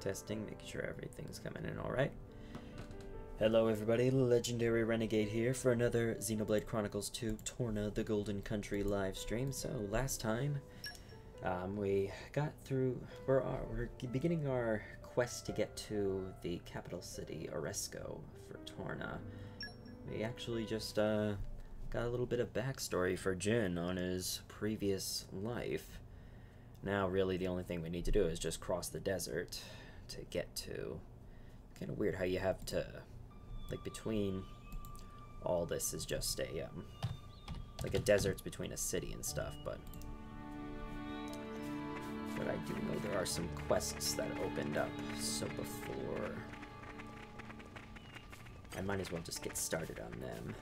testing, making sure everything's coming in all right. Hello everybody, Legendary Renegade here for another Xenoblade Chronicles 2 Torna the Golden Country live stream. So last time, um, we got through, we're, uh, we're beginning our quest to get to the capital city, Auresco, for Torna. We actually just uh, got a little bit of backstory for Jin on his previous life. Now really the only thing we need to do is just cross the desert to get to. Kind of weird how you have to, like between all this is just a, um, like a desert's between a city and stuff, but but I do know there are some quests that opened up, so before I might as well just get started on them.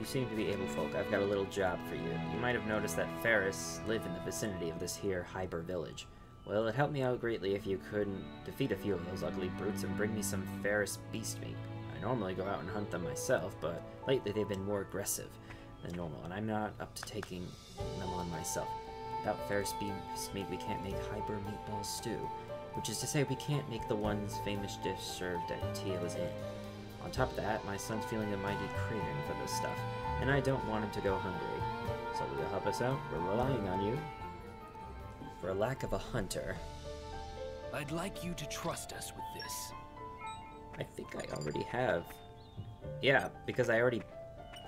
You seem to be able folk. I've got a little job for you. You might have noticed that Faris live in the vicinity of this here Hyber village. Well, it'd help me out greatly if you couldn't defeat a few of those ugly brutes and bring me some Faris beast meat. I normally go out and hunt them myself, but lately they've been more aggressive than normal, and I'm not up to taking them on myself. Without Faris beast meat, we can't make Hyber meatball stew, which is to say we can't make the one's famous dish served at Tio's Inn. On top of that, my son's feeling a mighty craving for this stuff, and I don't want him to go hungry. So will you help us out? We're relying on you. For lack of a hunter. I'd like you to trust us with this. I think I already have. Yeah, because I already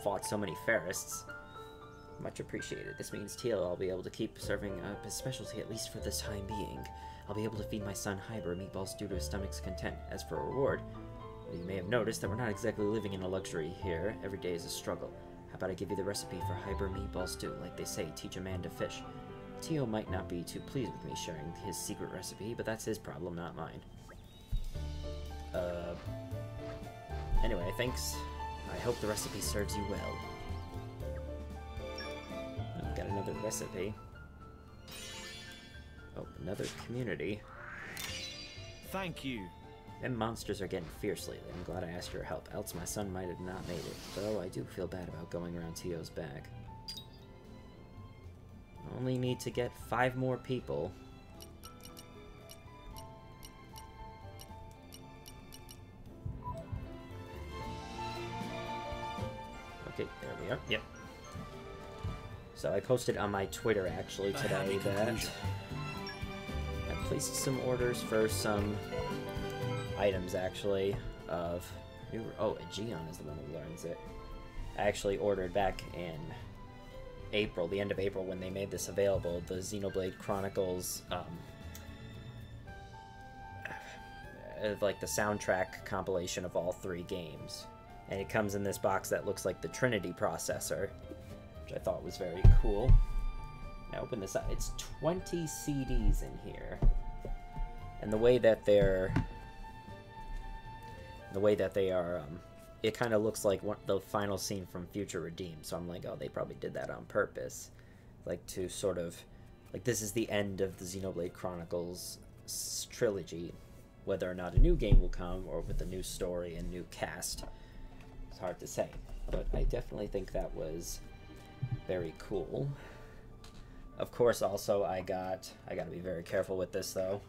fought so many Farists. Much appreciated. This means Teal I'll be able to keep serving up his specialty at least for the time being. I'll be able to feed my son Hyber meatballs due to his stomach's content. As for a reward, you may have noticed that we're not exactly living in a luxury here. Every day is a struggle. How about I give you the recipe for Hyber meatballs stew? Like they say, teach a man to fish. Tio might not be too pleased with me sharing his secret recipe, but that's his problem, not mine. Uh... Anyway, thanks. I hope the recipe serves you well. I've got another recipe. Oh, another community. Thank you. Them monsters are getting fierce lately. I'm glad I asked your help, else my son might have not made it. Though I do feel bad about going around Tio's back. Only need to get five more people. Okay, there we are. Yep. So I posted on my Twitter actually today that I placed some orders for some items actually of oh Aegaeon is the one who learns it. I actually ordered back in April, the end of April when they made this available, the Xenoblade Chronicles um like the soundtrack compilation of all three games. And it comes in this box that looks like the Trinity processor, which I thought was very cool. Now open this up. It's 20 CDs in here. And the way that they're the way that they are, um, it kind of looks like one, the final scene from Future Redeemed. So I'm like, oh, they probably did that on purpose, like to sort of, like this is the end of the Xenoblade Chronicles trilogy. Whether or not a new game will come, or with a new story and new cast, it's hard to say. But I definitely think that was very cool. Of course, also I got, I got to be very careful with this though.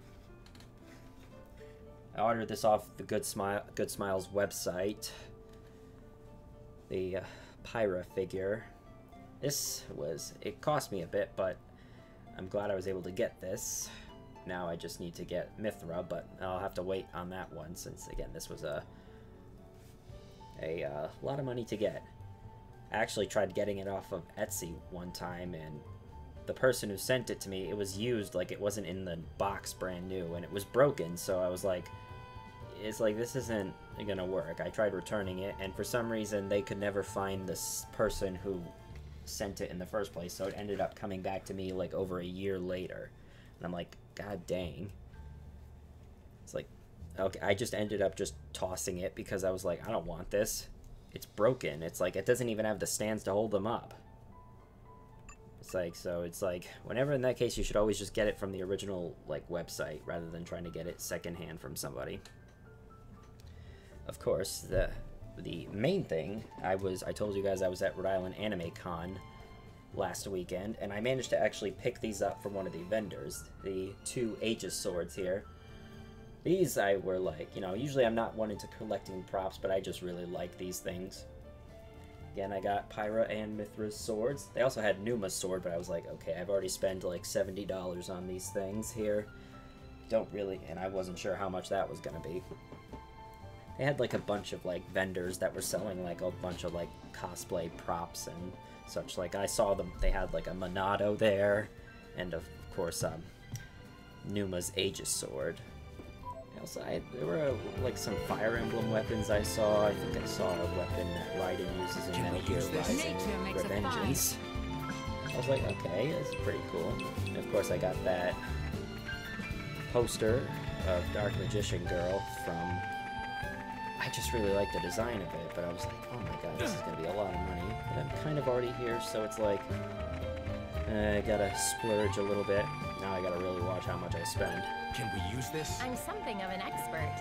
I ordered this off the Good Smile Good Smiles website. The uh, Pyra figure. This was it cost me a bit, but I'm glad I was able to get this. Now I just need to get Mythra, but I'll have to wait on that one since again this was a a uh, lot of money to get. I actually tried getting it off of Etsy one time and the person who sent it to me, it was used like it wasn't in the box brand new and it was broken, so I was like it's like this isn't gonna work. I tried returning it, and for some reason they could never find this person who sent it in the first place. So it ended up coming back to me like over a year later, and I'm like, God dang. It's like, okay, I just ended up just tossing it because I was like, I don't want this. It's broken. It's like it doesn't even have the stands to hold them up. It's like so. It's like whenever in that case, you should always just get it from the original like website rather than trying to get it secondhand from somebody of course, the the main thing I was I told you guys I was at Rhode Island Anime Con last weekend, and I managed to actually pick these up from one of the vendors. The two Aegis swords here. These I were like, you know, usually I'm not one into collecting props, but I just really like these things. Again, I got Pyra and Mythra's swords. They also had Numa's sword, but I was like, okay, I've already spent like $70 on these things here. Don't really, and I wasn't sure how much that was gonna be. They had like a bunch of like vendors that were selling like a bunch of like cosplay props and such. Like I saw them, they had like a Monado there, and of course, um, Numa's Aegis sword. Also, I, there were uh, like some Fire Emblem weapons I saw. I think I saw a weapon that Raiden uses in Can we Metal Gear? Rising Nature makes a Revengeance. I was like, okay, that's pretty cool. And of course, I got that poster of Dark Magician Girl from. I just really like the design of it, but I was like, oh my god, this is gonna be a lot of money. But I'm kind of already here, so it's like, uh, I gotta splurge a little bit. Now I gotta really watch how much I spend. Can we use this? I'm something of an expert.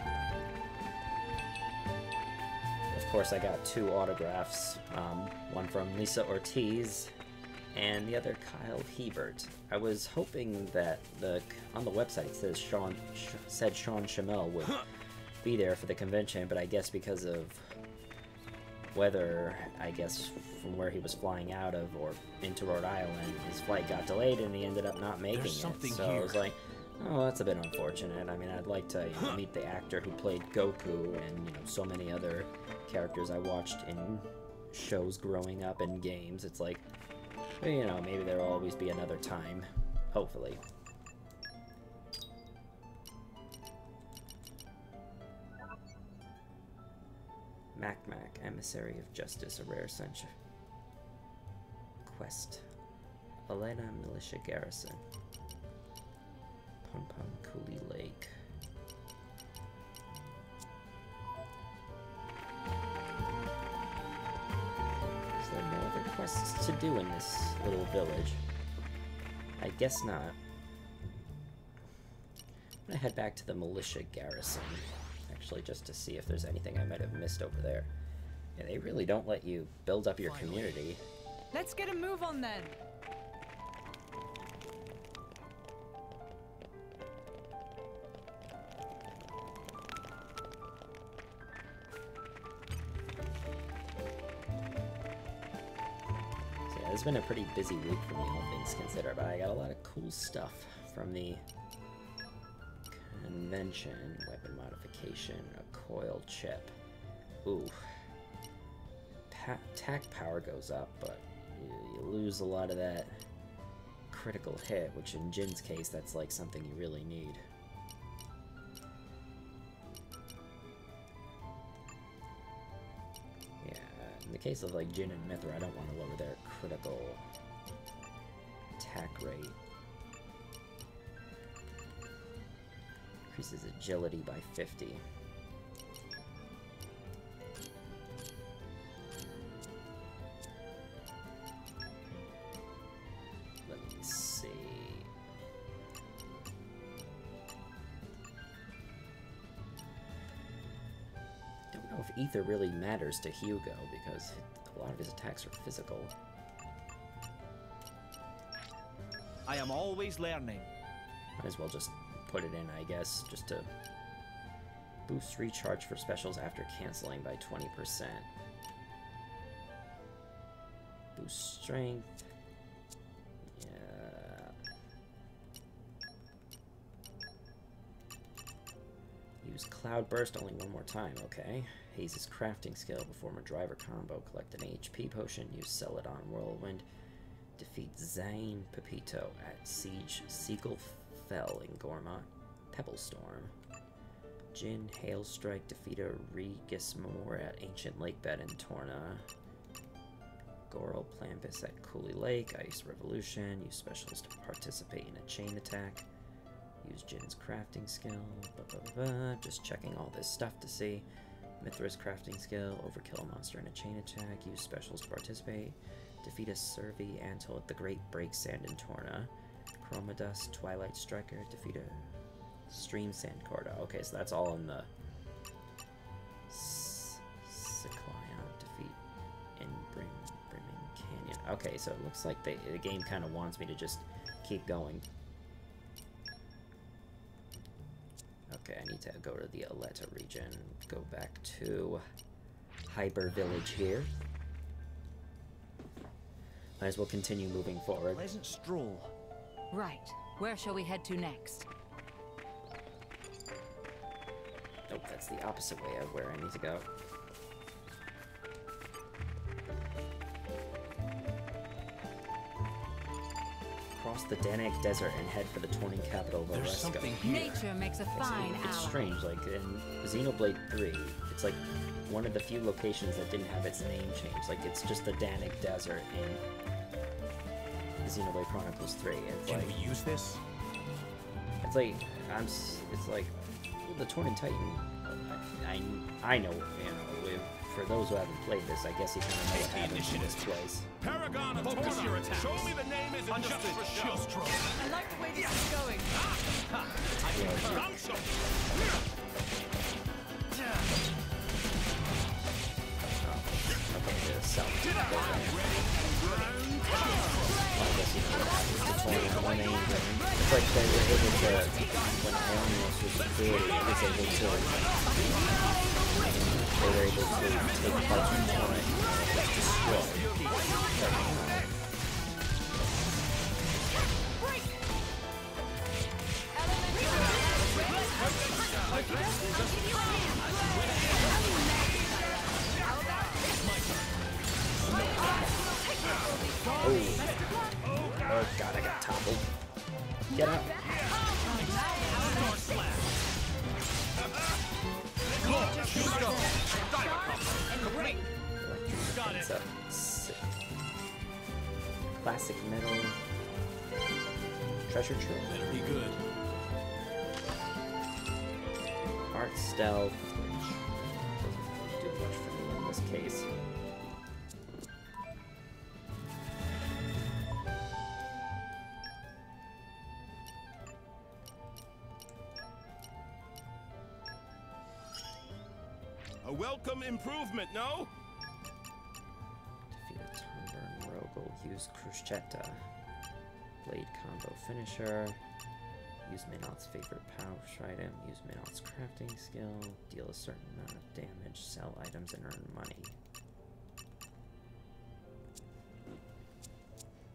Of course, I got two autographs. Um, one from Lisa Ortiz, and the other Kyle Hebert. I was hoping that the on the website it says Sean sh said Sean Schemmel would be there for the convention, but I guess because of weather, I guess from where he was flying out of or into Rhode Island, his flight got delayed and he ended up not making There's it. something So I was like, oh, that's a bit unfortunate. I mean, I'd like to you know, meet the actor who played Goku and you know so many other characters I watched in shows growing up and games. It's like, you know, maybe there'll always be another time. Hopefully. Mac Mac, Emissary of Justice, a rare sunshine. Quest. Elena Militia Garrison. Pum Pum Cooley Lake. Is there no other quests to do in this little village? I guess not. I'm gonna head back to the militia garrison, actually, just to see if there's anything I might have missed over there. Yeah, they really don't let you build up your Finally. community. Let's get a move on then. So yeah, it's been a pretty busy week for me, all things considered, but I got a lot of cool stuff from the convention. Weapon modification, a coil chip. Ooh. Pa attack power goes up, but you, you lose a lot of that critical hit, which in Jin's case, that's like something you really need. Yeah, in the case of like Jin and Mythra, I don't want to lower their critical attack rate. Increases agility by 50. Let me see. Don't know if Ether really matters to Hugo because a lot of his attacks are physical. I am always learning. Might as well just put it in, I guess, just to boost recharge for specials after canceling by 20%. Boost strength. Use Cloud Burst only one more time, okay. Haze's crafting skill, perform a driver combo, collect an HP potion, use Celadon Whirlwind, defeat Zane Pepito at Siege Seagull Fell in Gormott, Pebble Storm. Jin Hailstrike defeat a Regismore at Ancient Lakebed in Torna. Goral Plampus at Cooley Lake, Ice Revolution, use specials to participate in a chain attack. Use Jin's crafting skill. Blah, blah, blah. Just checking all this stuff to see. Mythra's crafting skill. Overkill a monster in a chain attack. Use specials to participate. Defeat a Servi Antil at the Great Break Sand in Torna. Chroma Twilight Striker. Defeat a Stream Sand Corda. Okay, so that's all in the Cyclion. Defeat in Brim, Brimming Canyon. Okay, so it looks like they, the game kind of wants me to just keep going. Okay, I need to go to the Aletta region. Go back to Hyber Village here. Might as well continue moving forward. Pleasant stroll. Right. Where shall we head to next? Nope, that's the opposite way of where I need to go. Cross the Dannagh Desert and head for the Tornan capital of There's something here. Nature makes a It's- fine it's ally. strange, like in Xenoblade 3, it's like one of the few locations that didn't have its name changed. Like it's just the Dannagh Desert in Xenoblade Chronicles 3. It's Can like we use this? it's like I'm. It's like the Tornan Titan. I, I I know you know. If, for those who haven't played this, I guess you kind of know what happens in this place. Paragon of Focus Torna. your attacks. Show me the name isn't just for show. Just. I like the way this is going. Yeah, Bounce 'em. okay, the south. I guess you happens. The one aim thing. It's like they were able to when Aionios was created, it was able to. They were able to take parts from Torn and destroy. But, Oh. Oh god, I got toppled. Get up. It's up. Sick. Classic metal. Treasure trove. Better be good. Art stealth. Doesn't do much for me in this case. A welcome improvement, no? Defeat a Tumburn Rogel. Use Cruschetta. Blade combo finisher. Use Minoth's favorite pouch item. Use Minoth's crafting skill. Deal a certain amount of damage. Sell items and earn money.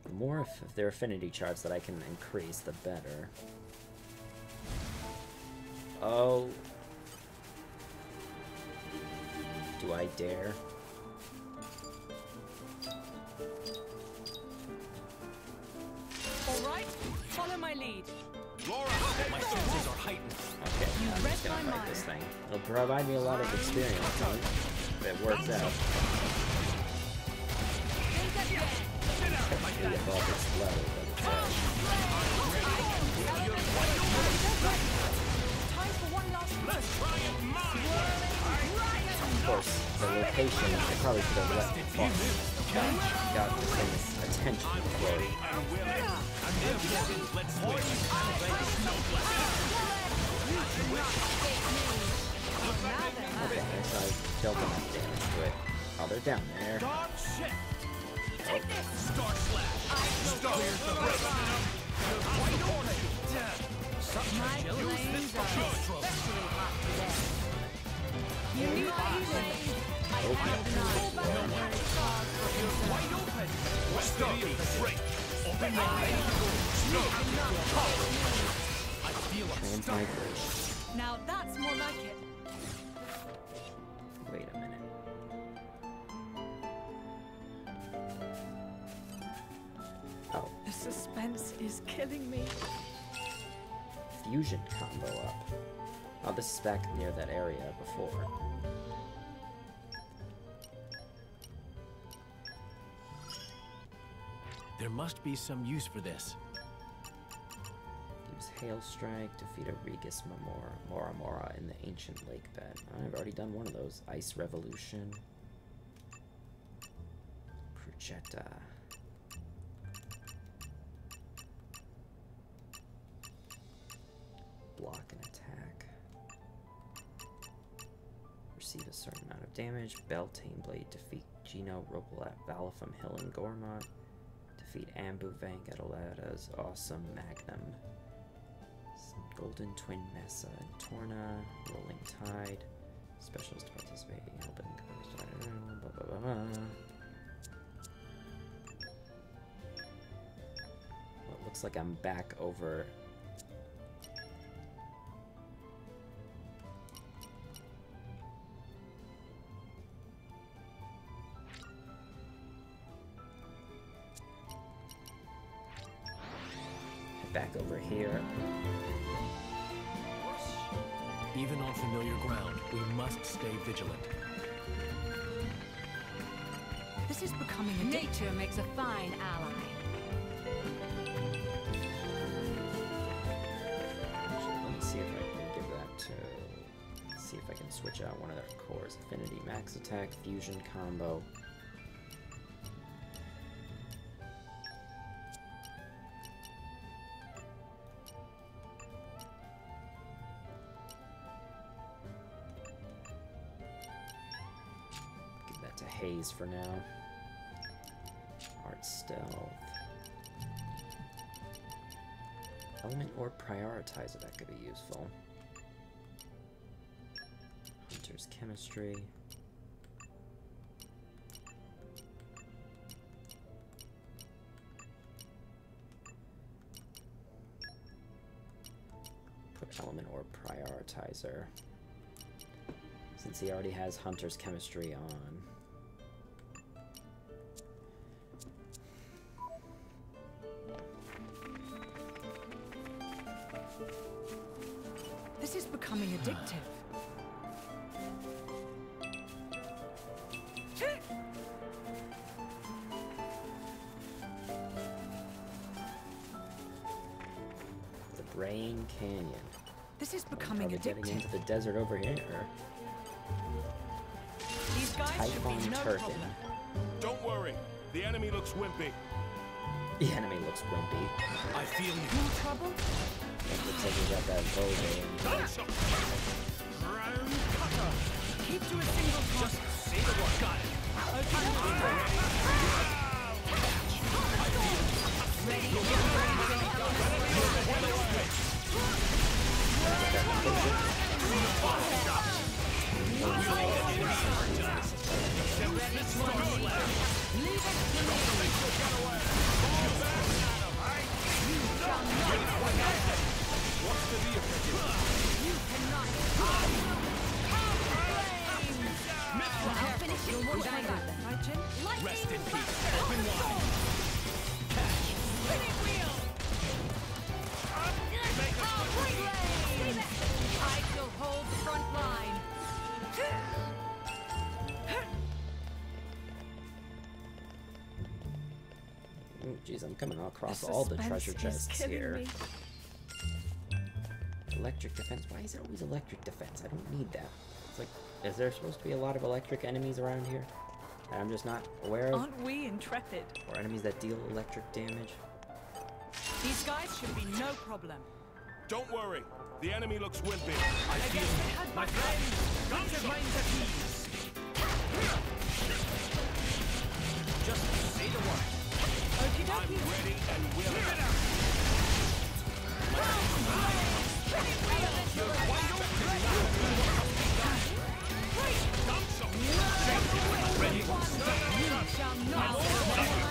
The more of their affinity charts that I can increase, the better. Oh. Do I dare? All right, follow my lead. Lora, My senses are heightened. Okay, You I'm just gonna my fight this thing. It'll provide me a lot of experience, huh? If it works out. Technically above its level, but it's Time for one last let's try it mine. Of course the location. I probably could have let Fox got, got the thing's attention before he I'm willing. And therefore, let's swing. Okay, so I dealt enough damage to it. Oh, they're down there. Dark. Oh, slash. Star My flames are especially hot today. Now that's more like it. Wait a minute. Oh, The suspense is killing me. fusion combo up. Oh, this is back near that area before. There must be some use for this. Use Hail Strike, defeat a Regis Mamora, Mora Mora in the ancient lake bed. I've already done one of those. Ice Revolution. Cruchetta. Block and attack. Receive a certain amount of damage. Beltane Blade, defeat Gino Robolat Valifum Hill and Gormott. Defeat Ambu Alada's awesome Magnum. Golden Twin Mesa, and Torna, Rolling Tide, specials to participate, open blah, blah, blah, blah. Well, it looks like I'm back over. Back over here. Even on familiar ground, we must stay vigilant. This is becoming a nature makes a fine ally. Actually, let me see if I can give that to. let's see if I can switch out one of their cores. Affinity, max attack, fusion combo. For now. Art stealth. Element or prioritizer that could be useful. Hunter's chemistry. Put element or prioritizer. Since he already has Hunter's chemistry on. Desert over here. These guys should be Typhon no Turpin. problem. Don't worry. The enemy looks wimpy. The enemy looks wimpy. I feel you. More trouble? It looks like he got that bow there. Ground cutter. Keep to a single Just target. say the word. Got it. I'll finish it. You'll die with them. Right, Jin? Rest in peace. Open wide. Coming across The all the treasure chests here. me. Electric defense. Why is it always electric defense? I don't need that. It's like, is there supposed to be a lot of electric enemies around here that I'm just not aware of? Aren't we intrepid? Or enemies that deal electric damage? These guys should be no problem. Don't worry. The enemy looks wimpy. I feel you. My friend, guns your minds at ease. Just say the word. I'm ready and willing. Shall not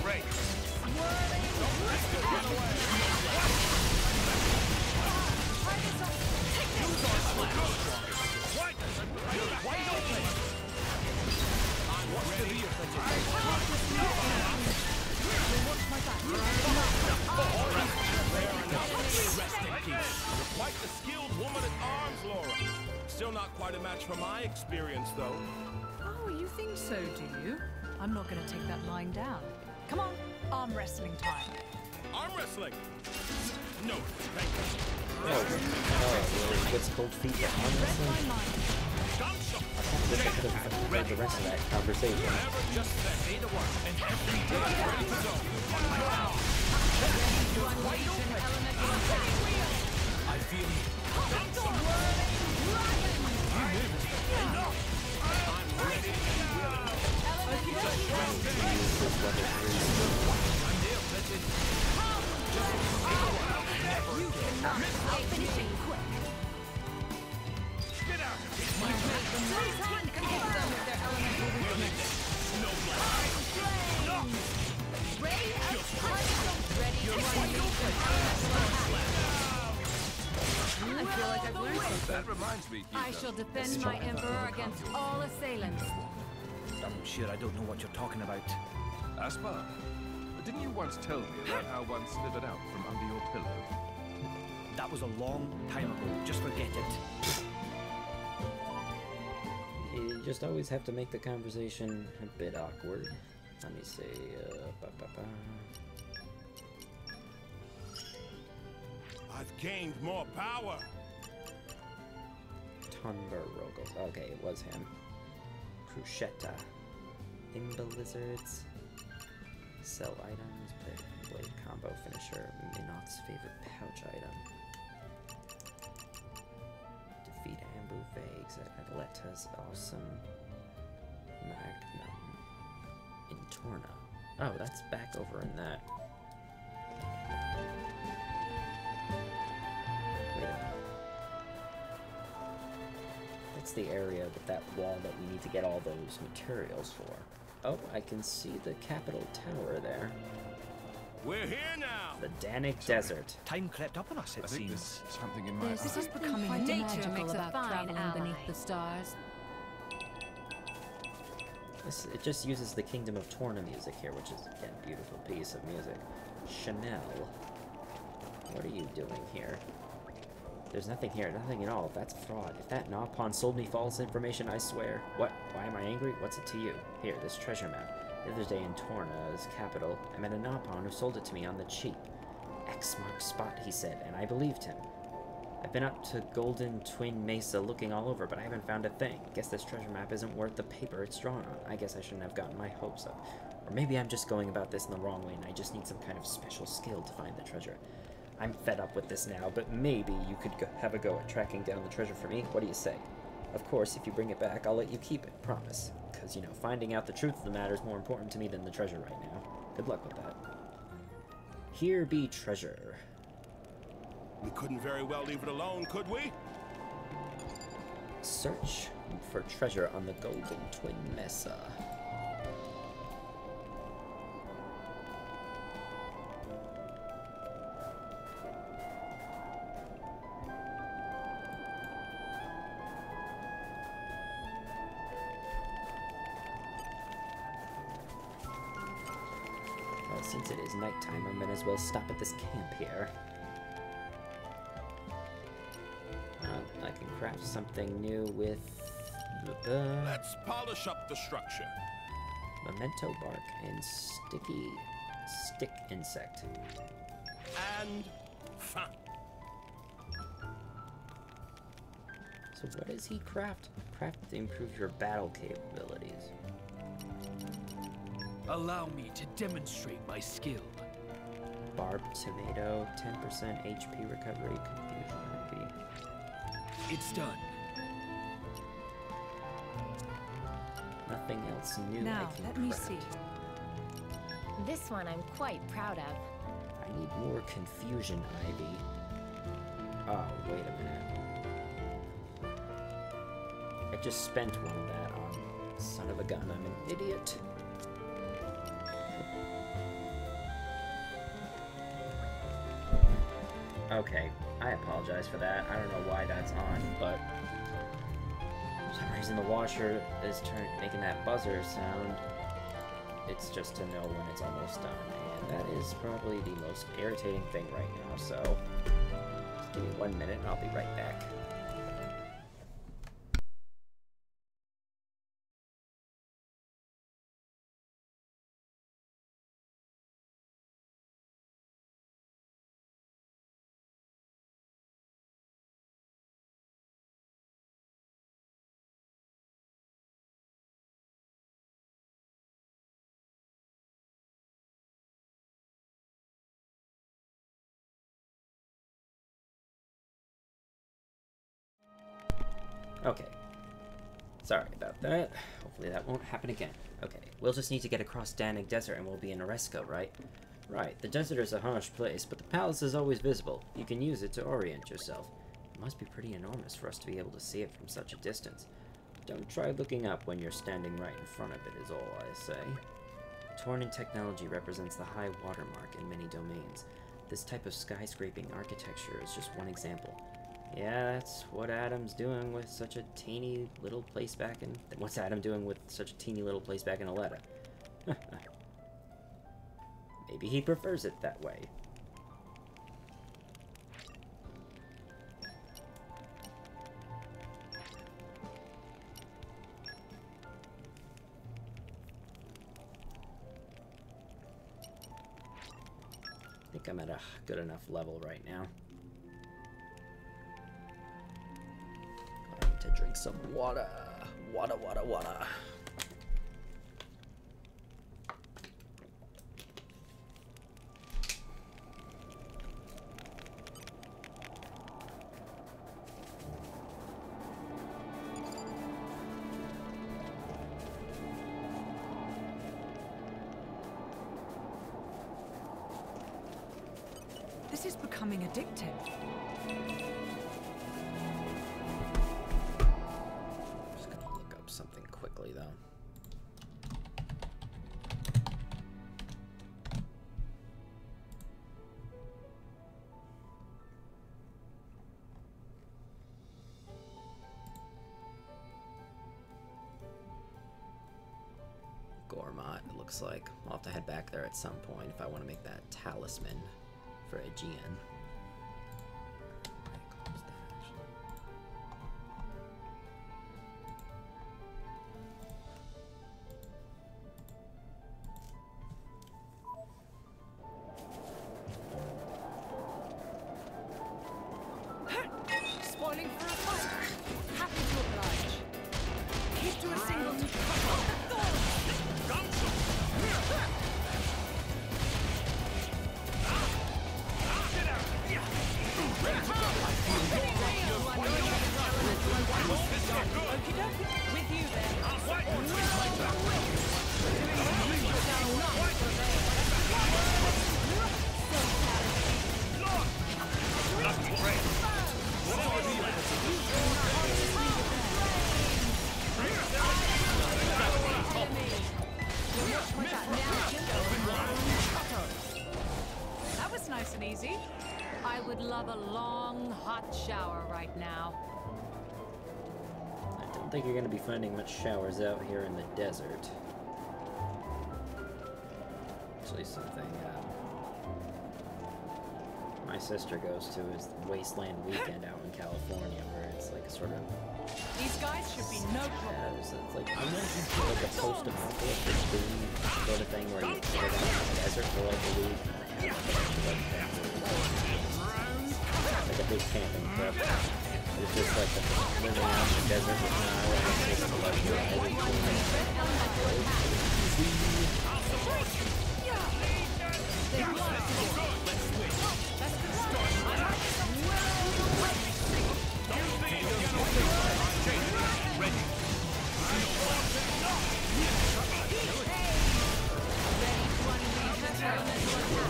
Great. Rest in peace. Quite the skilled woman at arms, Lora. Still not quite a match for my experience, though. Oh, you think so, do you? I'm not going to take that lying down. Come on, arm wrestling time. Arm wrestling. No, thank you. Oh, oh, what's cold feet for arm Read wrestling? I wish I could have heard the rest of that conversation. Just say the word. And every that reminds me, I shall defend my emperor against all assailants. I'm sure I don't know what you're talking about. Aspa, didn't you once tell me about how one slithered out from under your pillow? That was a long time ago. Just forget it. You just always have to make the conversation a bit awkward. Let me see. Uh, ba, ba, ba. I've gained more power. Tumber Rogel. Okay, it was him. Cruschetta. Imba lizards. Sell items. Blade combo finisher. Minoth's favorite pouch item. At Atleta's awesome Magnum. In Torna. Oh, that's back over in that. That's the area with that wall that we need to get all those materials for. Oh, I can see the capital tower there. We're here now. The Dannagh Desert. Time crept up on us, it I seems. there's something in my There's eye. is becoming something nature magical makes a about fine traveling ally. beneath the stars. This, it just uses the Kingdom of Torna music here, which is, again, a beautiful piece of music. Chanel. What are you doing here? There's nothing here, nothing at all. That's fraud. If that Nopon sold me false information, I swear. What? Why am I angry? What's it to you? Here, this treasure map. The other day in Torna's capital, I met a Nopon who sold it to me on the cheap. X marks spot, he said, and I believed him. I've been up to Golden Twin Mesa looking all over, but I haven't found a thing. Guess this treasure map isn't worth the paper it's drawn on. I guess I shouldn't have gotten my hopes up. Or maybe I'm just going about this in the wrong way and I just need some kind of special skill to find the treasure. I'm fed up with this now, but maybe you could have a go at tracking down the treasure for me. What do you say? Of course, if you bring it back, I'll let you keep it. Promise. Because, you know, finding out the truth of the matter is more important to me than the treasure right now. Good luck with that. Here be treasure. We couldn't very well leave it alone, could we? Search for treasure on the Golden Twin Mesa. As well stop at this camp here. Uh, I can craft something new with uh, Let's polish up the structure. memento bark and sticky stick insect. And fun. So what does he craft? Craft to improve your battle capabilities. Allow me to demonstrate my skill. Barbed tomato, 10% HP recovery, confusion IP. It's done. Nothing else new Now, I can let me craft. see. This one I'm quite proud of. I need more confusion ivy. Oh, wait a minute. I just spent one of that on son of a gun. I'm an idiot. Okay, I apologize for that. I don't know why that's on, but for some reason the washer is making that buzzer sound. It's just to know when it's almost done, and that is probably the most irritating thing right now. So, just give me one minute, and I'll be right back. Okay. Sorry about that. Hopefully that won't happen again. Okay, we'll just need to get across Dannagh Desert and we'll be in Auresco, right? Right, the desert is a harsh place, but the palace is always visible. You can use it to orient yourself. It must be pretty enormous for us to be able to see it from such a distance. Don't try looking up when you're standing right in front of it, is all I say. Tornin technology represents the high watermark in many domains. This type of skyscraping architecture is just one example. Yeah, that's what Addam's doing with such a teeny little place back in. What's Addam doing with such a teeny little place back in Aletta? Maybe he prefers it that way. I think I'm at a good enough level right now. Some water. Water, water, water. This is becoming addictive. Looks like. I'll have to head back there at some point if I want to make that talisman for Aegaeon. Finding much showers out here in the desert. Actually, something um, my sister goes to is Wasteland Weekend out in California, where it's like a sort of These guys should be no yeah, problem. it's, it's like like a post-apocalyptic boom sort of thing where you live out in the desert for like a week and have like a bunch of like, like a big camping trip. It's just like the, living out in the desert with no access to like your everything.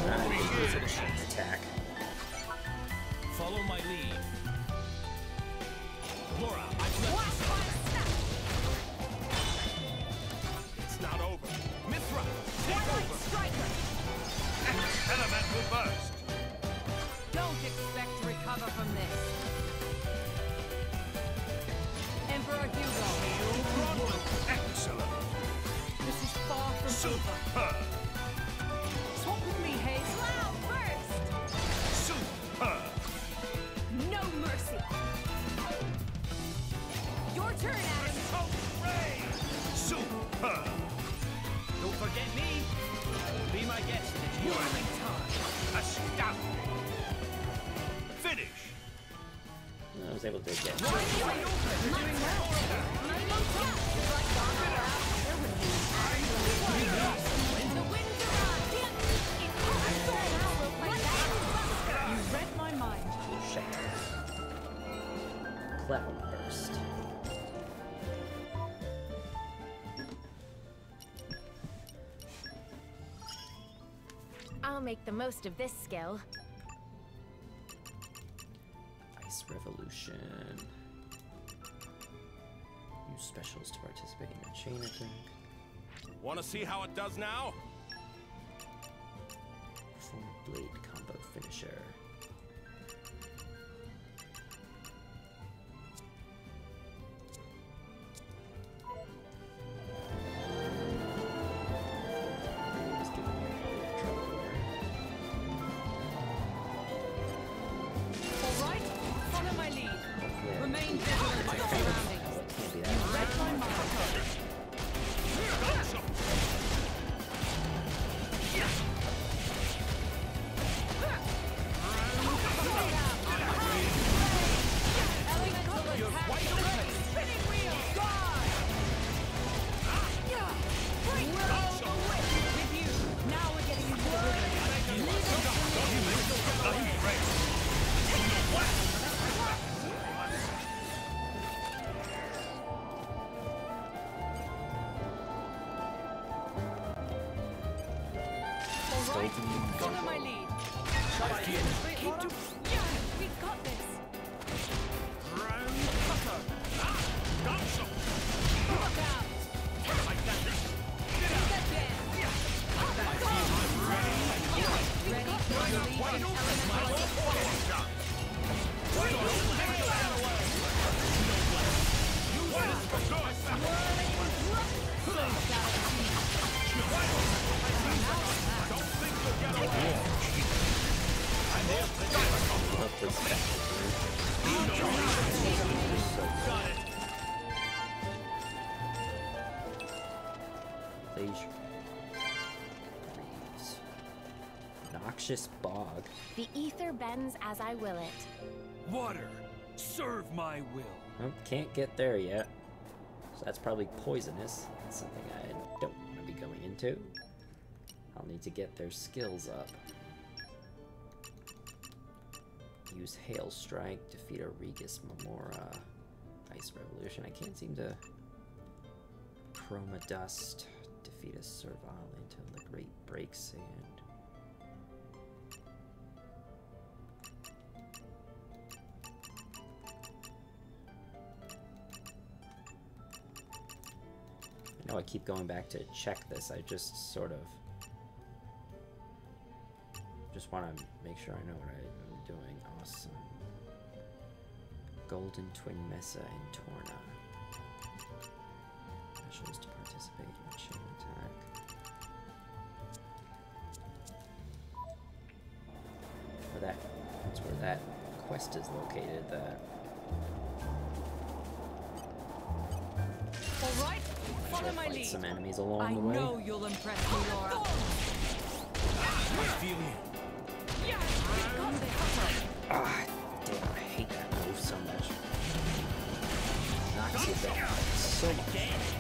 Not even use it as an attack. Follow I'll make the most of this skill. Ice Revolution. Use specials to participate in a chain attack. Want to see how it does now? Perform a blade combo finish The ether bends as I will it. Water, serve my will. Can't get there yet. So that's probably poisonous. That's something I don't want to be going into. I'll need to get their skills up. Use Hail Strike, defeat a Regis Memora. Ice Revolution. I can't seem to. Chroma Dust, defeat a Serval into the Great Break Sand. Know I keep going back to check this. I just sort of just want to make sure I know what I'm doing. Awesome. Golden Twin Mesa and Torna. Measures to participate in chain attack. Where that that's where that quest is located. That follow my lead. some enemies along I the way. I know you'll impress me, Lora. I feel you. Yeah, we got this. Ah, damn, I hate that move so much. Knocks you back so much.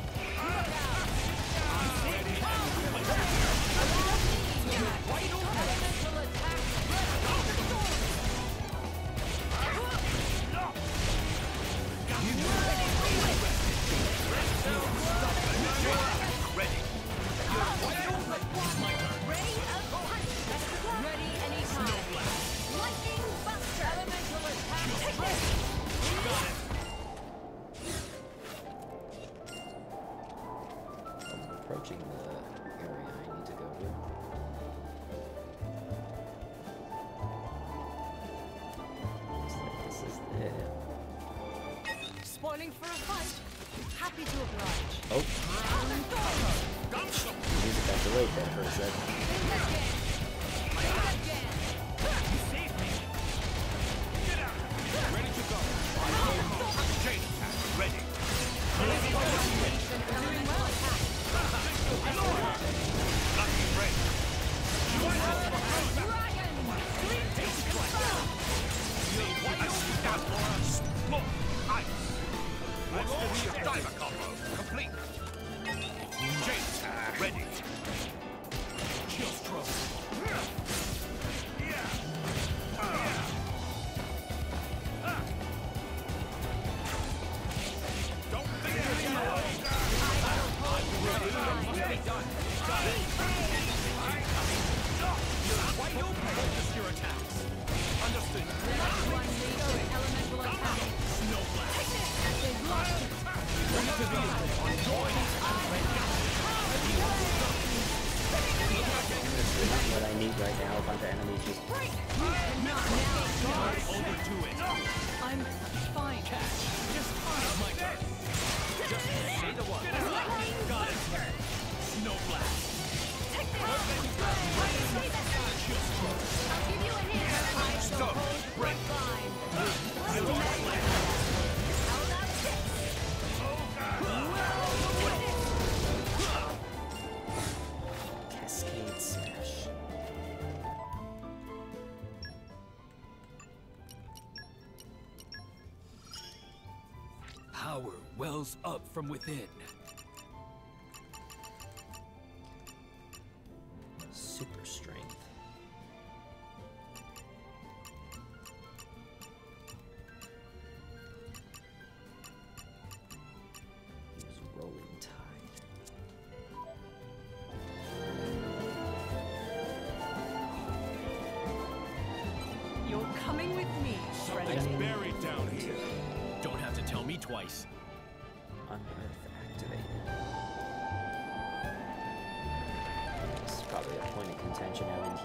Up from within.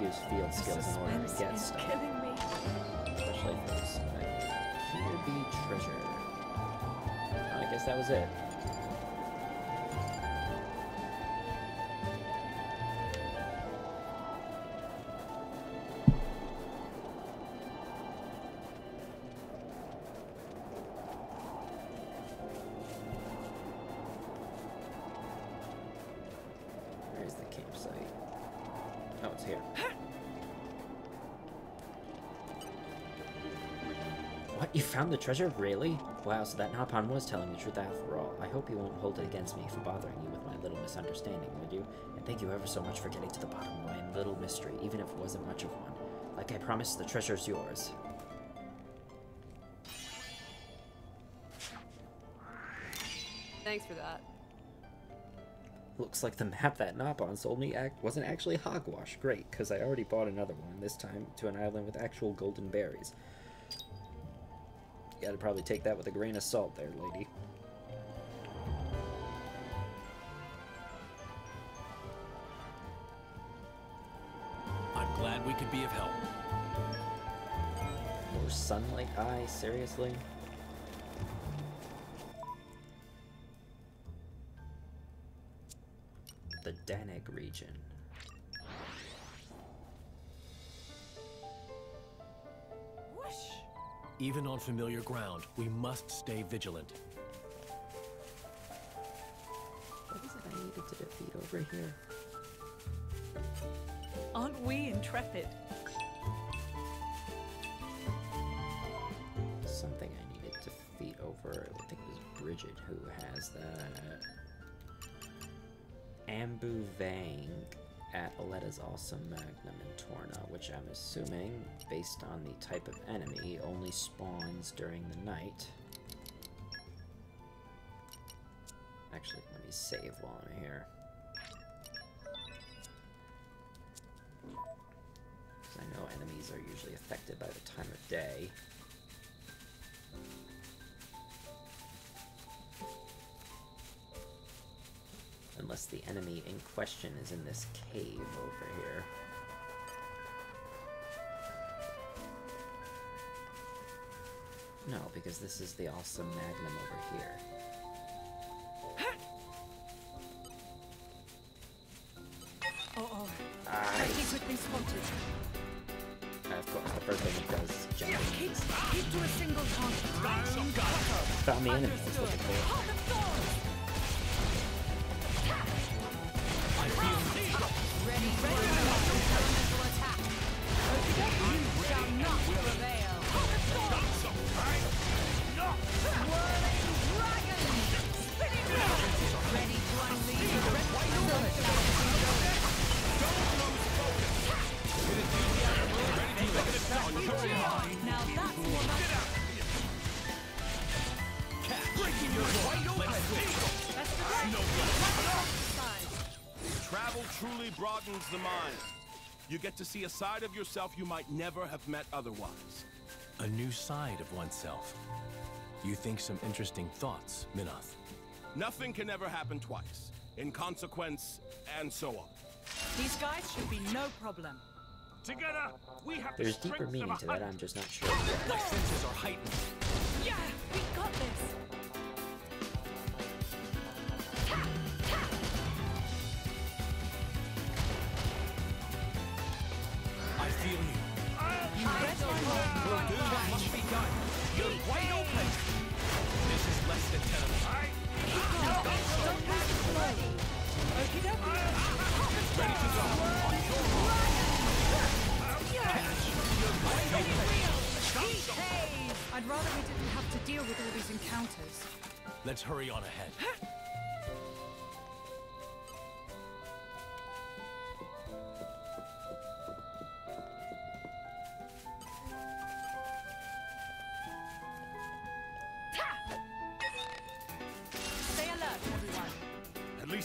Use field skills in order to get stuff. killing me. Especially for this. Here be treasure. I guess that was it. Where's the campsite? Oh, it's here. You found the treasure? Really? Wow, so that Nopon was telling the truth after all. I hope you won't hold it against me for bothering you with my little misunderstanding, would you? And thank you ever so much for getting to the bottom of my little mystery, even if it wasn't much of one. Like I promised, the treasure's yours. Thanks for that. Looks like the map that Nopon sold me ac wasn't actually hogwash. Great, because I already bought another one, this time to an island with actual golden berries. Gotta probably take that with a grain of salt there, lady. I'm glad we could be of help. More sunlight eye, seriously? The Dannagh region. Even on familiar ground, we must stay vigilant. What is it I needed to defeat over here? Aren't we intrepid? Something I needed to defeat over, I think it was Bridget who has that. Ambu Vang at Aletta's Awesome Magnum in Torna, which I'm assuming, based on the type of enemy, only spawns during the night. Actually, let me save while I'm here. 'Cause I know enemies are usually affected by the time of day. Unless the enemy in question is in this cave over here. No, because this is the awesome magnum over here. Truly the mind. You get to see a side of yourself you might never have met otherwise. A new side of oneself. You think some interesting thoughts, Minoth. Nothing can ever happen twice. In consequence, and so on. These guys should be no problem. Together, we have There's deeper meaning to that, I'm just not sure yet. My senses are heightened. Yeah, we got this. Feel you. You read my mind. Will do what must be done. You're wide open. This is less than tenable. Don't lose the flow. Ready to go. On your mark. Heat haze. I'd rather we didn't have to deal with all these encounters. Let's hurry on ahead.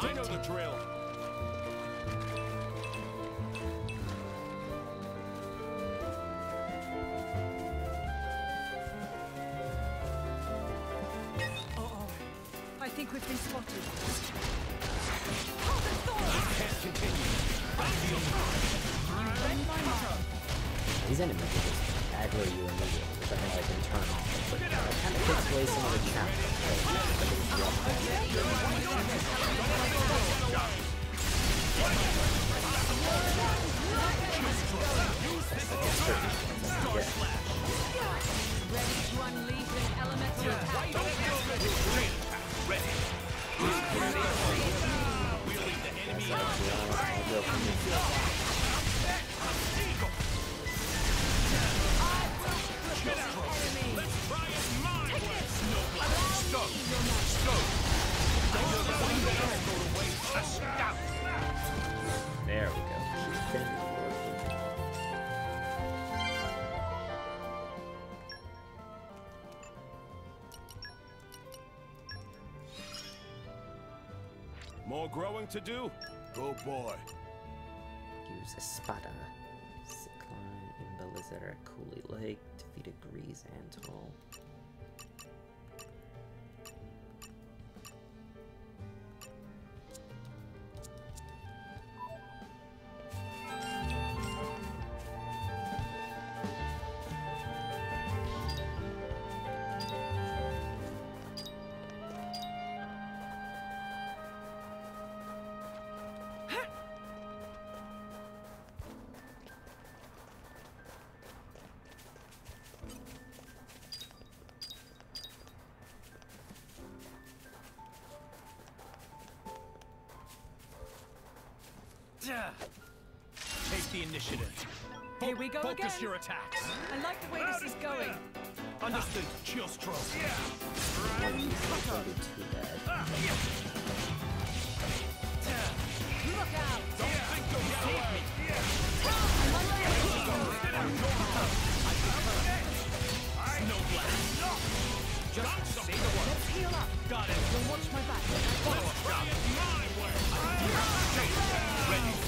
I know the drill. Uh-oh. I think we've been spotted. Hold the door! Can't continue. Read my mind. These enemies will just aggro you immediately, which I can turn off. But that kind of takes away some of the challenge. Right? Like it's rough. Ready to unleash an elemental attack. There growing to do? Go boy. Use a Espada. Cyclone, Imbellizer, Cooley Lake, defeated Grease and the initiative. Here we go Focus again. your attacks. I like the way this is going. Understood. Chill stroke. Don't be too bad. Look out! Save me. Snow blast. Just say the word. Let's heal up. Got it. Then watch my back. Try it my way. Ready.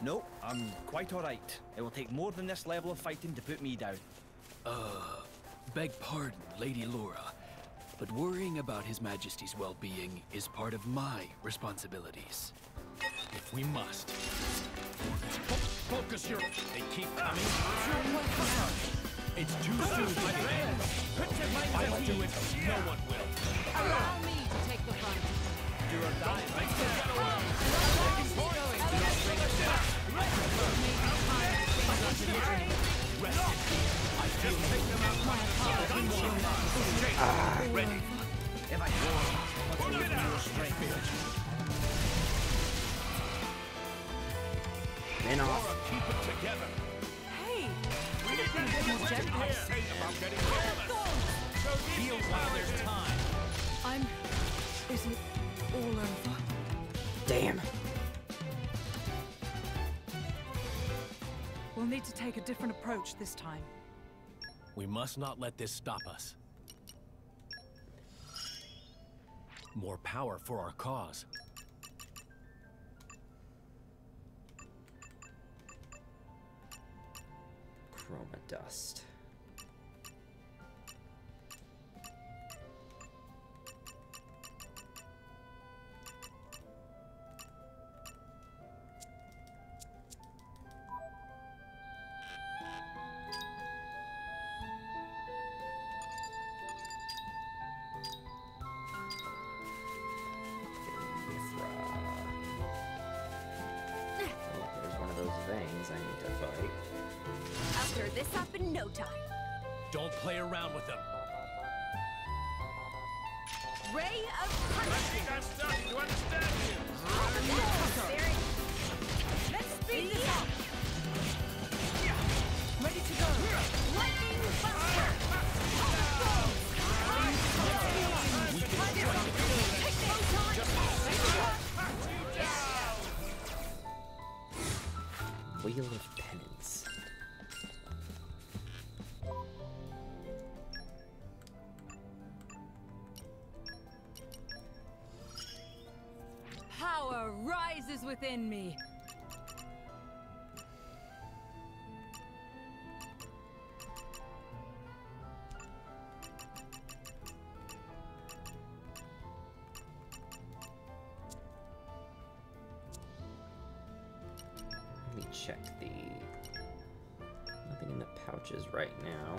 No, I'm quite alright. It will take more than this level of fighting to put me down. Uh, beg pardon, Lady Lora, but worrying about His Majesty's well-being is part of my responsibilities. If we must. Focus your... They keep coming. It's too soon, my friend. If I don't do it, no one will. Allow me to take the front. Do or Man off. Lora, keep it together. Hey! We need to get more gentle. I say about getting careless. Heal while there's time. I'm... Is it all over? Damn. We'll need to take a different approach this time. We must not let this stop us. More power for our cause. Chroma dust. With them. Within me. Let me check the. Nothing in the pouches right now.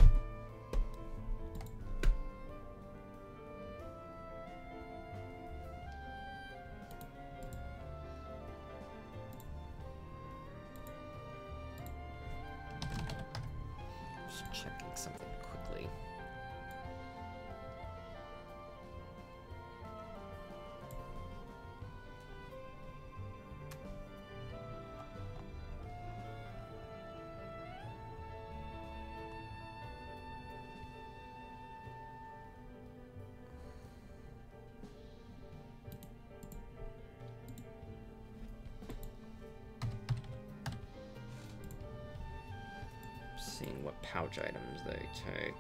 Pouch items they take.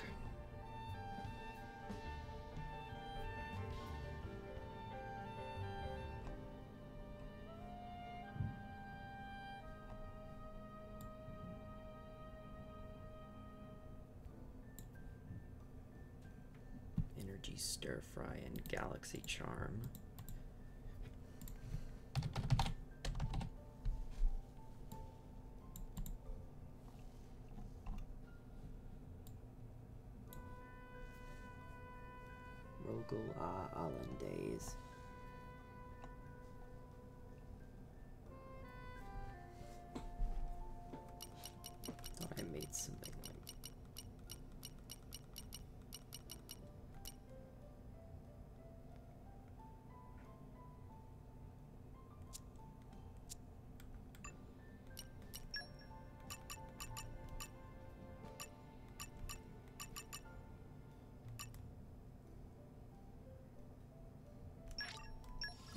Energy Stir Fry and Galaxy Charm. Uh, Rogel A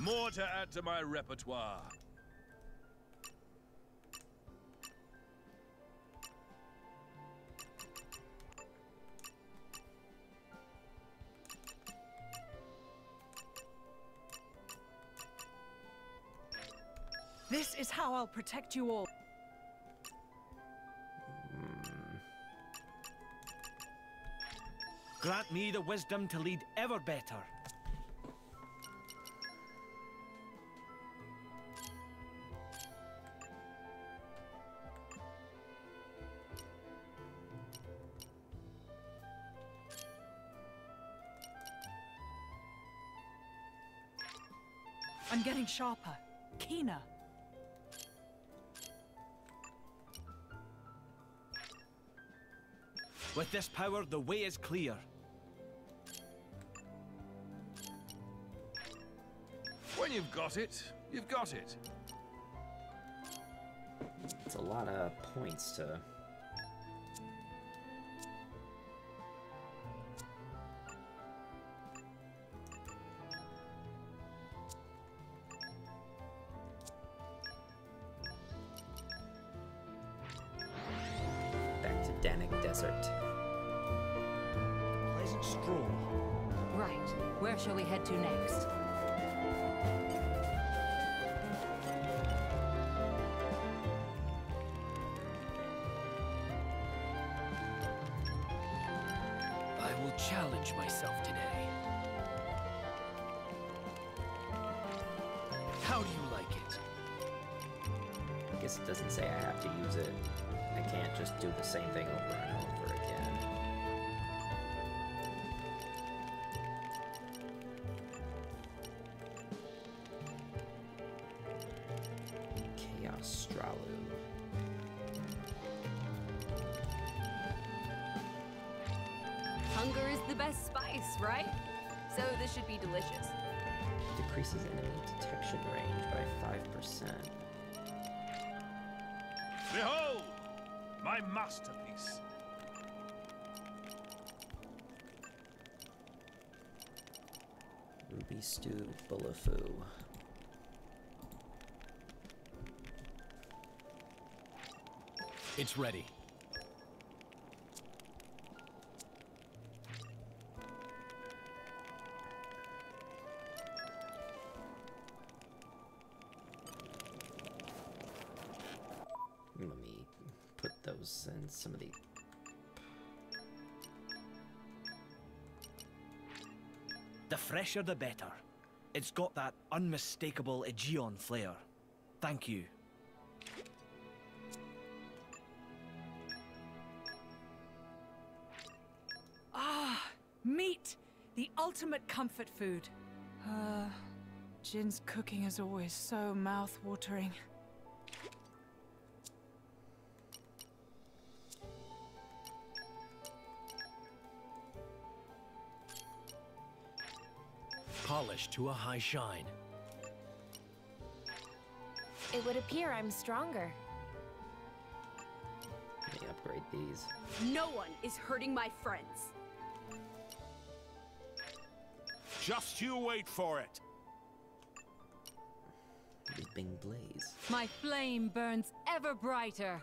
More to add to my repertoire. This is how I'll protect you all. Grant me the wisdom to lead ever better. Sharper, keener. With this power, the way is clear. When you've got it, you've got it. It's a lot of points to. Back to Ready. Let me put those in some of the. The fresher the better. It's got that unmistakable Aegaeon flair. Thank you. Ultimate comfort food. Uh, Jin's cooking is always so mouth-watering. Polished to a high shine. It would appear I'm stronger. Let me upgrade these. No one is hurting my friends. Just you wait for it. Leaping Blaze. My flame burns ever brighter.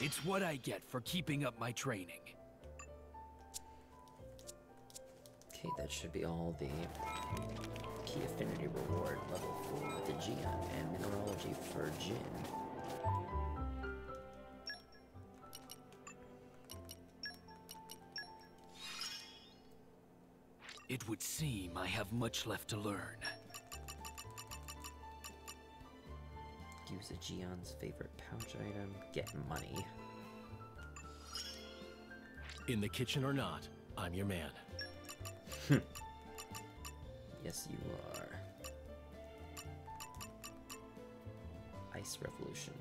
It's what I get for keeping up my training. Okay, that should be all the key affinity reward level 4 with the Geon and mineralogy for Jin. Have much left to learn. Use Aegaeon's favorite pouch item. Get money. In the kitchen or not, I'm your man. Hmm. Yes, you are. Ice Revolution.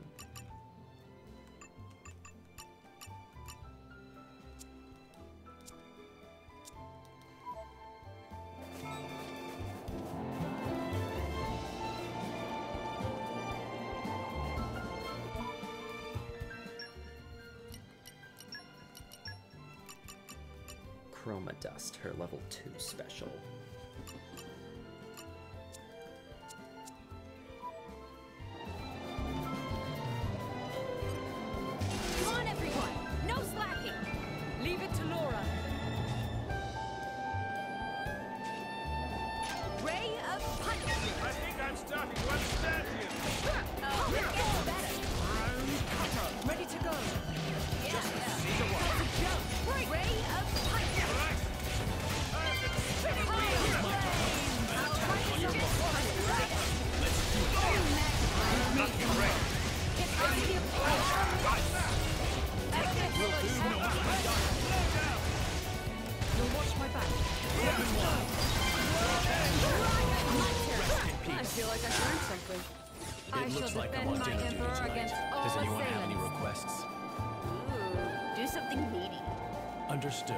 Understood.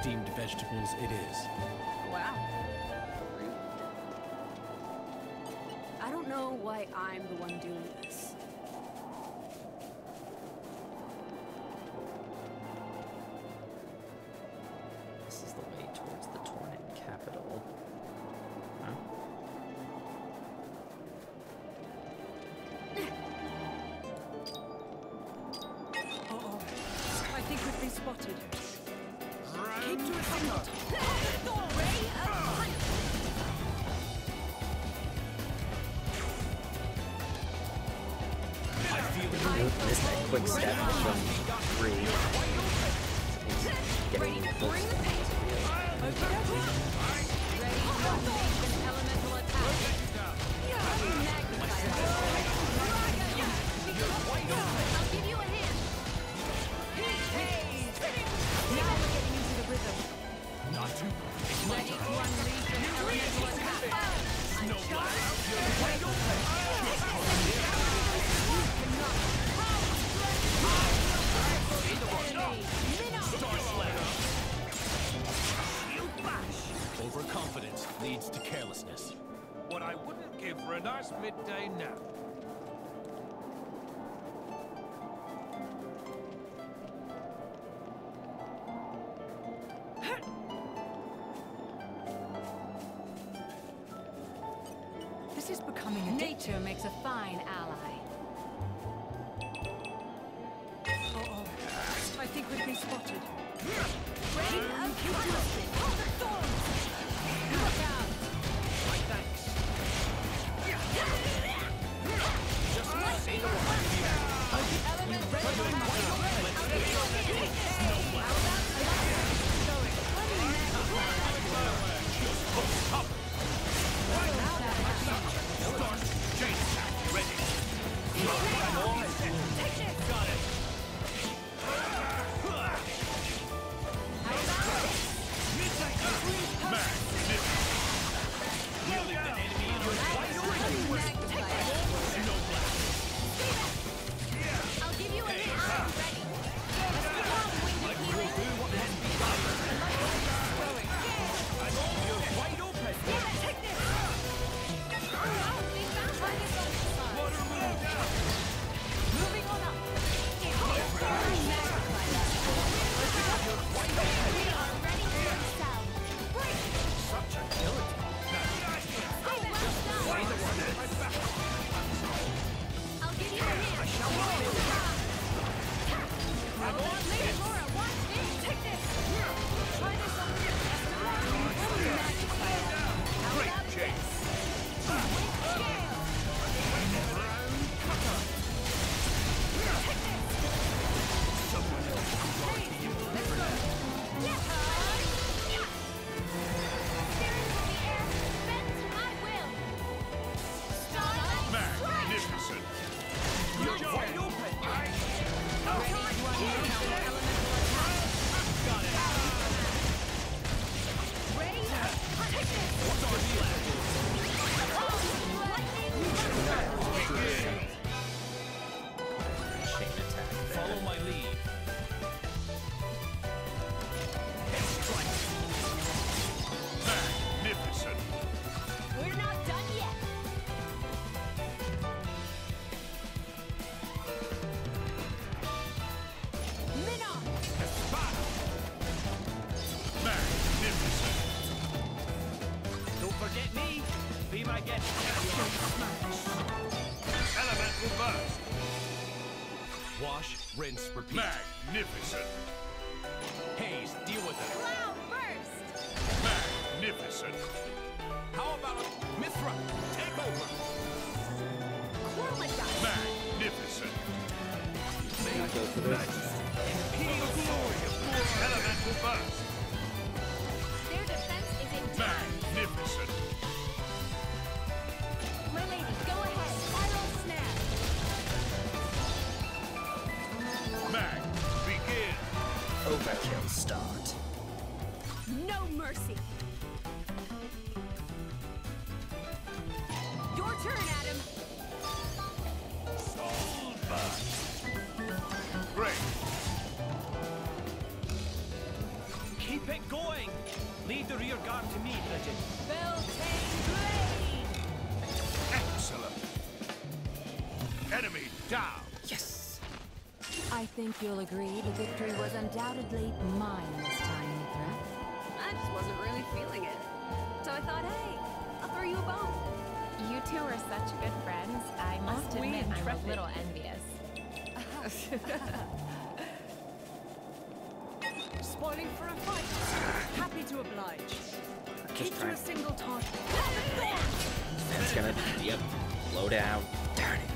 Steamed vegetables it is. Step This is becoming a Nature makes a fine ally. Uh-oh. I think we've been spotted. Ready? Um, twisting. Oh, the thorns! Look out! My thanks. Just say the word. Element ready. I'll think you'll agree the victory was undoubtedly mine this time, Mythra. I just wasn't really feeling it. So I thought, hey, I'll throw you a bone. You two are such good friends. I must Aren't admit, I'm a little envious. Spoiling for a fight. Happy to oblige. Keep to a single target. That's gonna. Yep. Blow down. Darn it.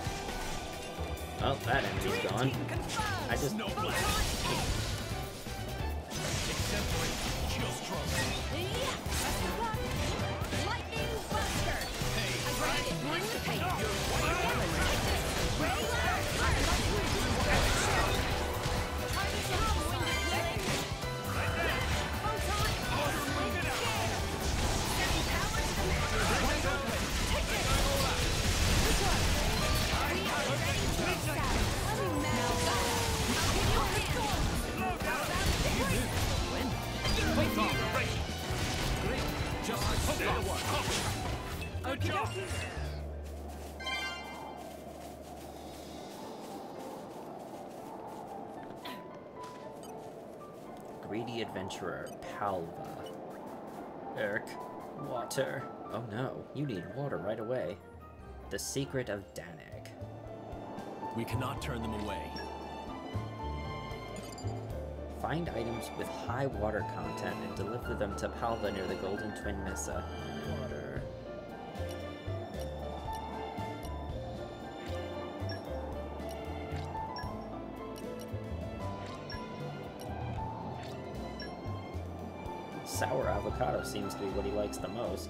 Well, that enemy's gone. I just... No blast. Exemplary. Chill strong. Lightning Buster! Hey, I bring it one to paint. Try this on, winged blade. Photon Awesome Scare. Seven powers to match. Take this! This. We are ready to excel. Greedy adventurer, Palva. Erk, water. Oh no, you need water right away. The secret of Dannagh. We cannot turn them away. Find items with high water content and deliver them to Palva near the Golden Twin Mesa. Water. Sour avocado seems to be what he likes the most.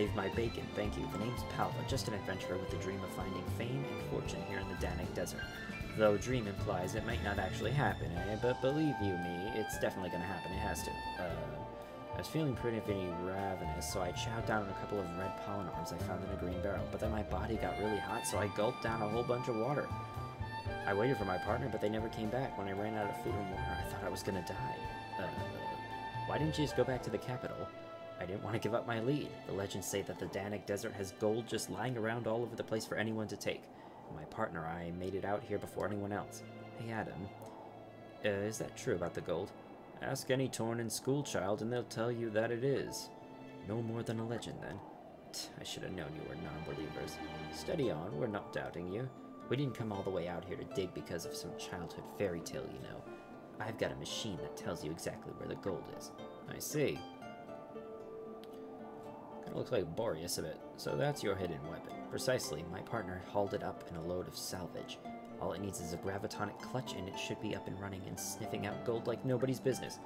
Saved my bacon, thank you. The name's Palva, just an adventurer with the dream of finding fame and fortune here in the Dannagh Desert. Though dream implies it might not actually happen, eh? But believe you me, it's definitely gonna happen. It has to. Uh, I was feeling pretty ravenous, so I chowed down on a couple of red pollen arms I found in a green barrel. But then my body got really hot, so I gulped down a whole bunch of water. I waited for my partner, but they never came back. When I ran out of food and water, I thought I was gonna die. Uh, why didn't you just go back to the capital? I didn't want to give up my lead. The legends say that the Dannagh Desert has gold just lying around all over the place for anyone to take. My partner, I made it out here before anyone else. Hey, Addam. Uh, is that true about the gold? Ask any Tornan schoolchild and they'll tell you that it is. No more than a legend, then. I should have known you were non-believers. Steady on, we're not doubting you. We didn't come all the way out here to dig because of some childhood fairy tale, you know. I've got a machine that tells you exactly where the gold is. I see. Kinda looks like Boreas a bit. So that's your hidden weapon. Precisely, my partner hauled it up in a load of salvage. All it needs is a gravitonic clutch and it should be up and running and sniffing out gold like nobody's business.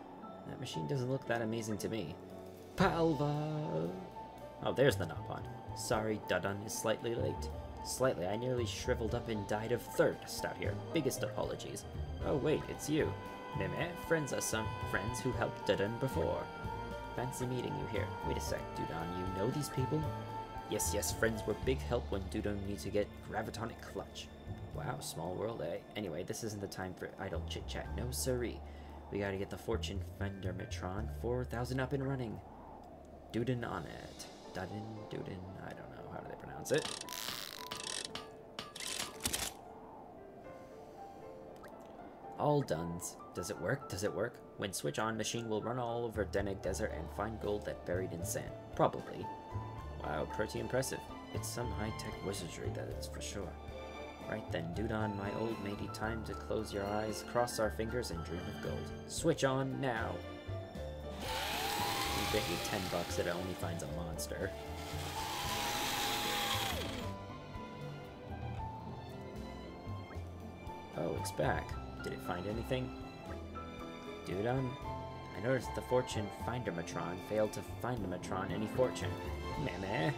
That machine doesn't look that amazing to me. Palva! Oh, there's the Nopon. Sorry, Dudun is slightly late. Slightly, I nearly shriveled up and died of thirst out here. Biggest apologies. Oh wait, it's you. Meme, friends are some friends who helped Dudun before. Fancy meeting you here. Wait a sec, Dudon, you know these people? Yes, yes, friends were big help when Dudon needed to get gravitonic clutch. Wow, small world, eh? Anyway, this isn't the time for idle chit-chat, no siree. We gotta get the Fortune Findermatron 4000 up and running. Dudon on it. Dudon, Dudon, I don't know, how do they pronounce it? All duns. Does it work? Does it work? When switch on, machine will run all over Dannagh Desert and find gold that buried in sand. Probably. Wow, pretty impressive. It's some high-tech wizardry, that is for sure. Right then, Dudon, my old matey, time to close your eyes, cross our fingers, and dream of gold. Switch on now! You bet you 10 bucks that it only finds a monster. Oh, it's back. Did it find anything? Dudon? I noticed the Fortune Findermatron failed to find Matron any fortune. Meh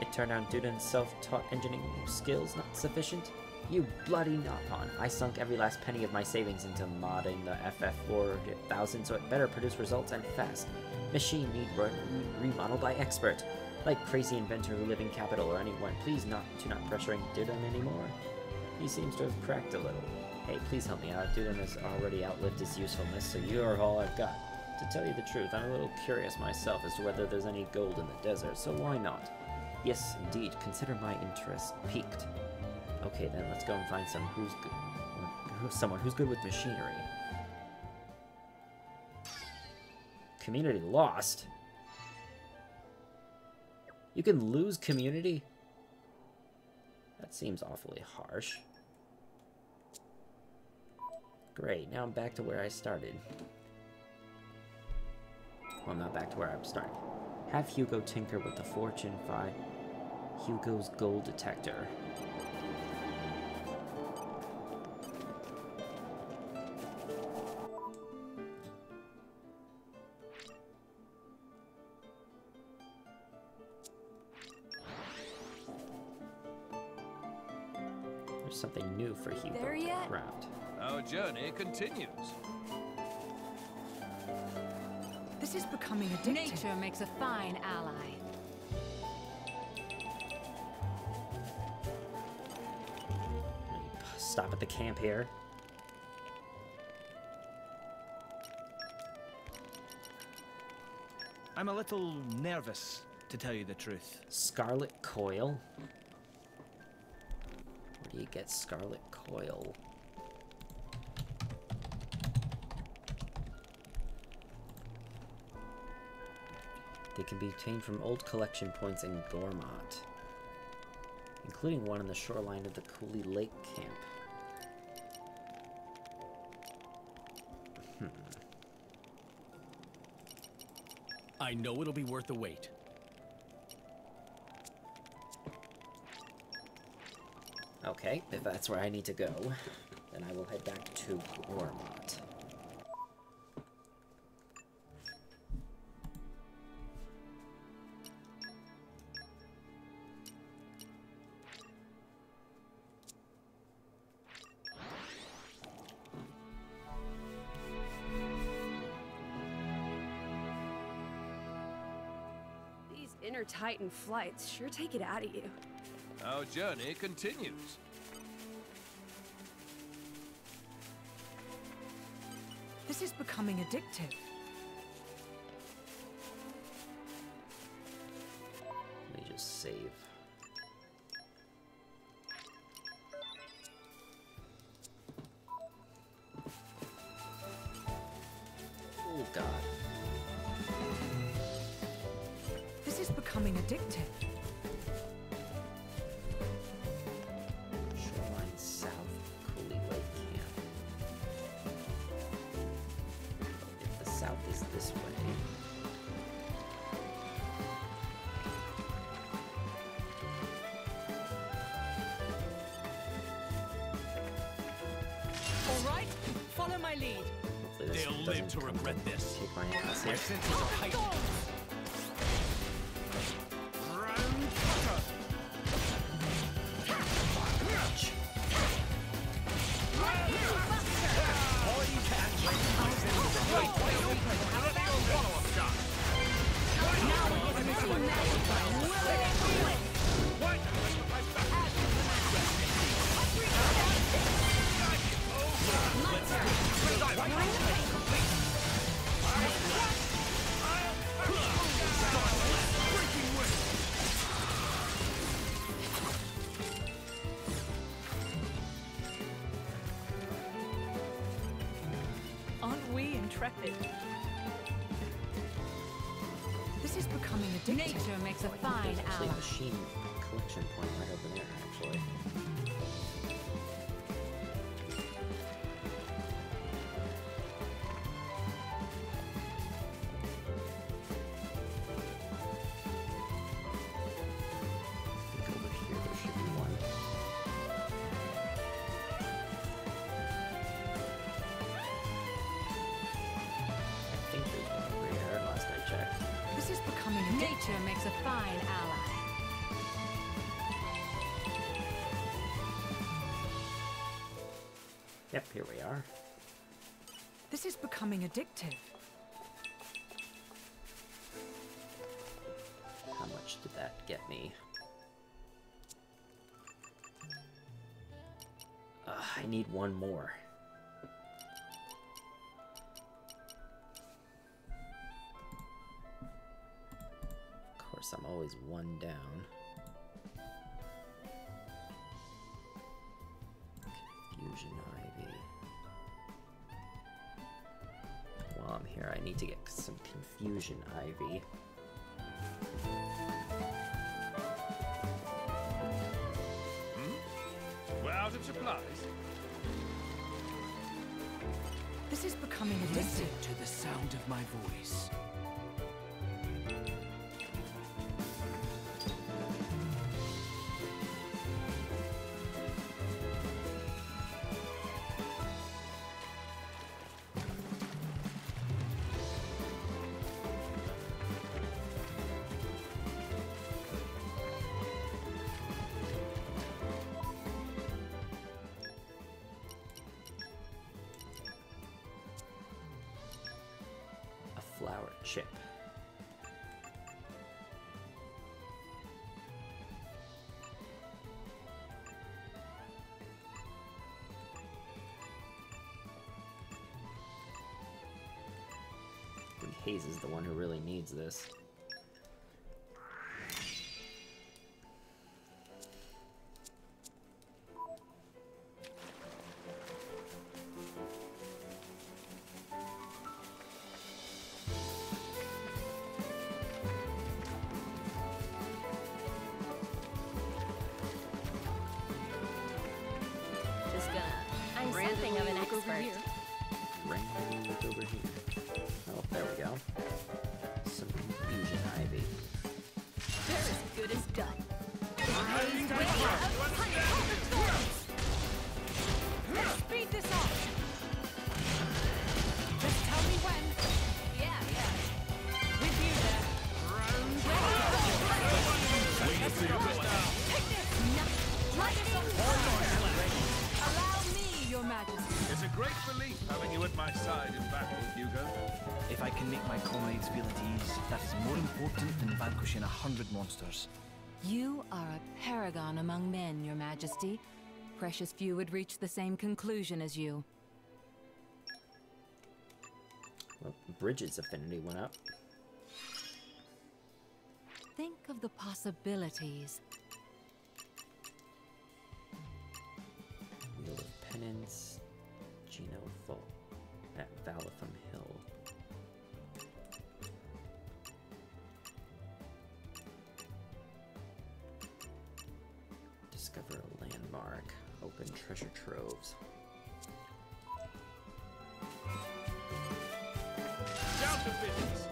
It turned out Dudon's self-taught engineering skills not sufficient? You bloody Nopon! I sunk every last penny of my savings into modding the FF4000 so it better produce results and fast. Machine need re remodeled by expert. Like crazy inventor who live in capital or anyone, please not do not pressuring Dudon anymore. He seems to have cracked a little. Hey, please help me out. Dudon has already outlived his usefulness, so you are all I've got. To tell you the truth, I'm a little curious myself as to whether there's any gold in the desert, so why not? Yes, indeed. Consider my interest piqued. Okay, then let's go and find some who's good, someone who's good with machinery. Community lost. You can lose community? That seems awfully harsh. Great, now I'm back to where I started. Well, not back to where I'm starting. Have Hugo tinker with the Fortune 5 Hugo's gold detector. There's something new for Hugo There to yet? craft. Our journey continues. This is becoming addictive. Nature makes a fine ally. Stop at the camp here. I'm a little nervous, to tell you the truth. Scarlet Coil. Where do you get Scarlet Coil? They can be obtained from old collection points in Gormott, including one on the shoreline of the Coolley Lake camp. Hmm. I know it'll be worth the wait. Okay, if that's where I need to go, then I will head back to Gormott. Inner Titan flights sure take it out of you. Our journey continues. This is becoming addictive. Is this way. All right, follow my lead. They'll live to regret this. Kick my ass My here. senses are heightened. Becoming. Nature makes a fine ally. Yep, here we are. This is becoming addictive. How much did that get me? Uh, I need one more. Always one down. Confusion Ivy. While I'm here, I need to get some Confusion Ivy. Hmm? We're out of supplies. This is becoming Listen addictive. to the sound of my voice. Hayes is the one who really needs this. My side in battle, Hugo. If I can make my comrades feel at ease, that is more important than vanquishing a hundred monsters. You are a paragon among men, Your Majesty. Precious few would reach the same conclusion as you. Well, Brighid's affinity went up. Think of the possibilities. Wheel of Penance, Gino Thol at Valatham Hill. Discover a landmark. Open treasure troves. Down to business.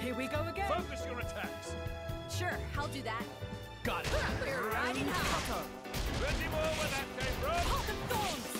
Here we go again. Focus your attacks. Sure, I'll do that. Got it. We're riding high. Ready more where that came from. Hawk and thorns.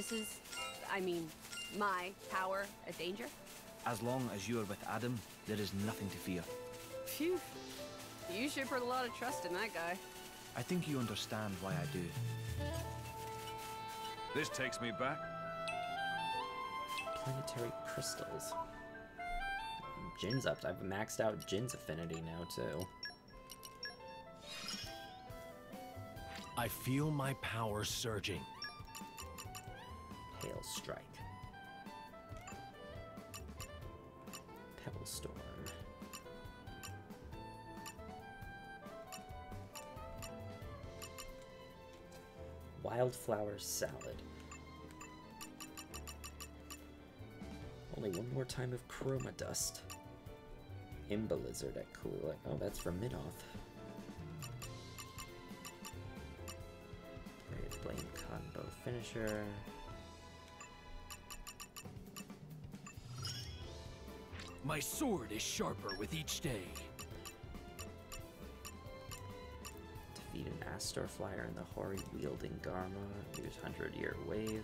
consider the Aegis's, I mean, my power a danger? As long as you are with Addam, there is nothing to fear. Phew. You should put a lot of trust in that guy. I think you understand why I do. This takes me back. Planetary crystals. Jin's up. I've maxed out Jin's affinity now too. I feel my power surging. Hail strike. Pebble storm. Wildflower salad. Only one more time of chroma dust. Imba lizard at cool. Oh, that's for Minoth. Blame Conbo finisher. My sword is sharper with each day. Defeat an Astor Flyer in the Hori wielding Garma. Use 100 Year Wave.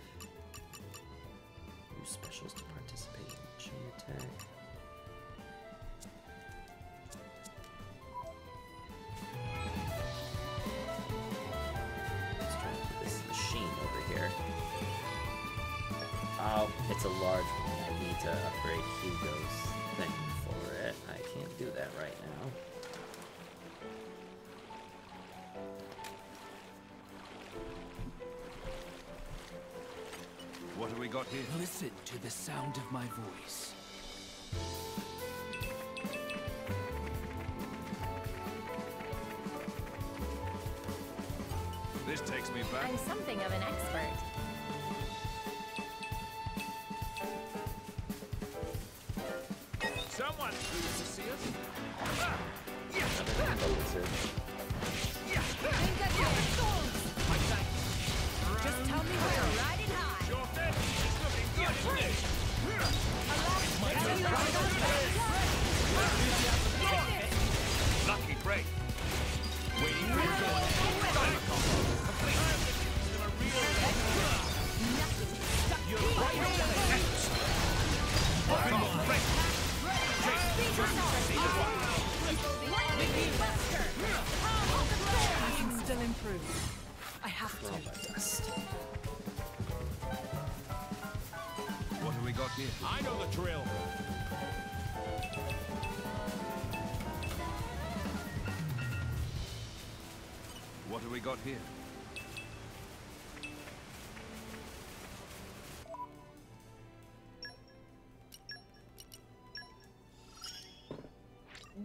Use specials to participate in chain attack. Sound of my voice. This takes me back. I'm something of an expert.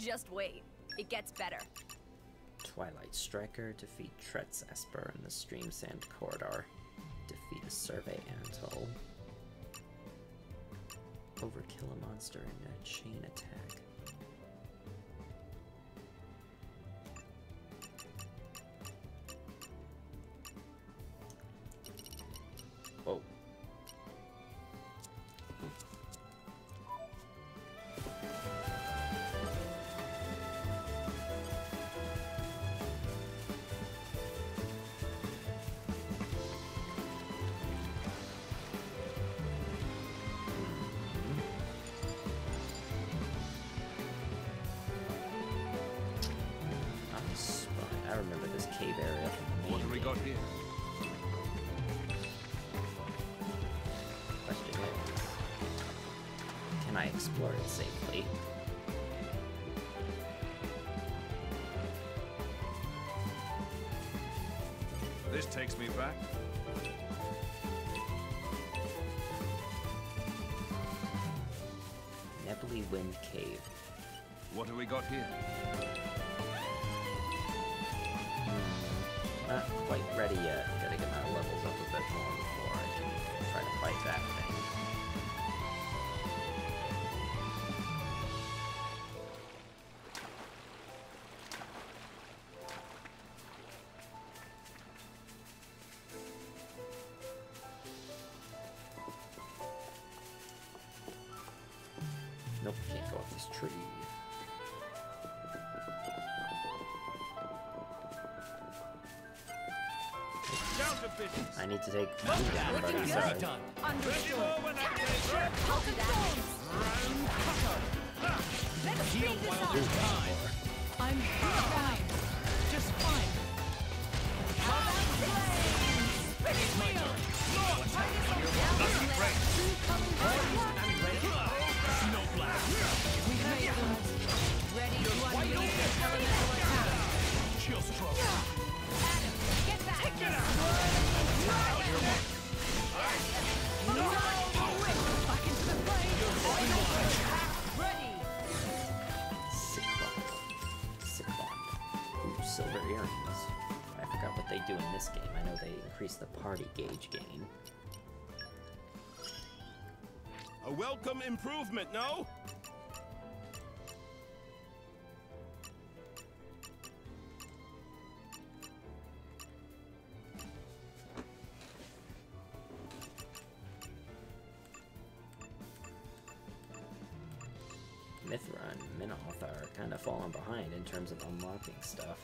Just wait. It gets better. Twilight Striker, defeat Tretz Esper in the Stream Sand Corridor. Defeat a Survey Atoll. Overkill a monster in a chain attack. Explore it safely? This takes me back. Nebly Wind Cave. What have we got here? Hmm, Not quite ready yet. Gotta get my levels up a bit more before I can try to fight that thing. Nope, can't go up this tree. Down to business. I need to take you down, buddy. Sorry. Ready more when I say so. Let's speed this up. I'm fine. Just fine. Nothing great. We've made them ready to unleash their elemental attack. Chill stroke. Get back. Back into the fray. Ready. Cyclone. Cyclone. Ooh, silver earrings. I forgot what they do in this game. I know they increase the party gauge gain. A welcome improvement, no? Behind in terms of unlocking stuff.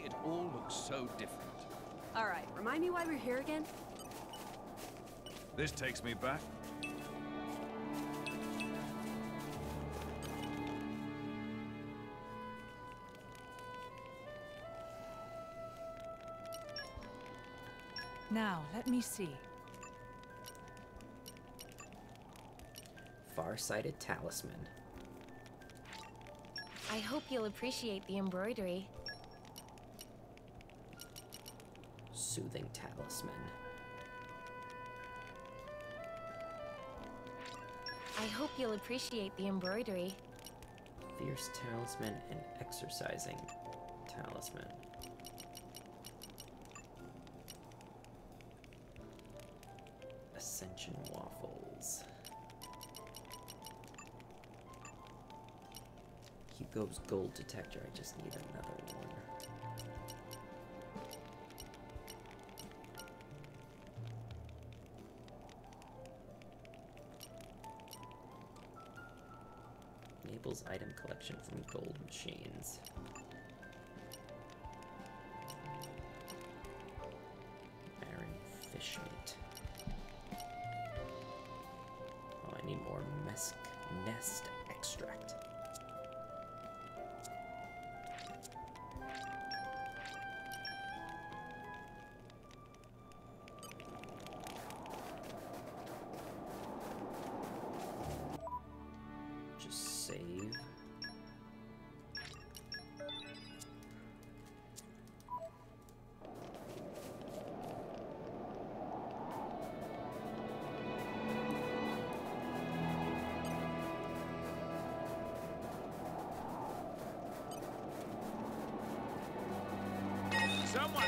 Suddenly, it all looks so different. All right, remind me why we're here again? This takes me back. Now, let me see. Far-sighted talisman. I hope you'll appreciate the embroidery. Soothing talisman. I hope you'll appreciate the embroidery. Fierce talisman and exercising talisman. Ascension waffles. Hugo's gold detector. I just need another one. From gold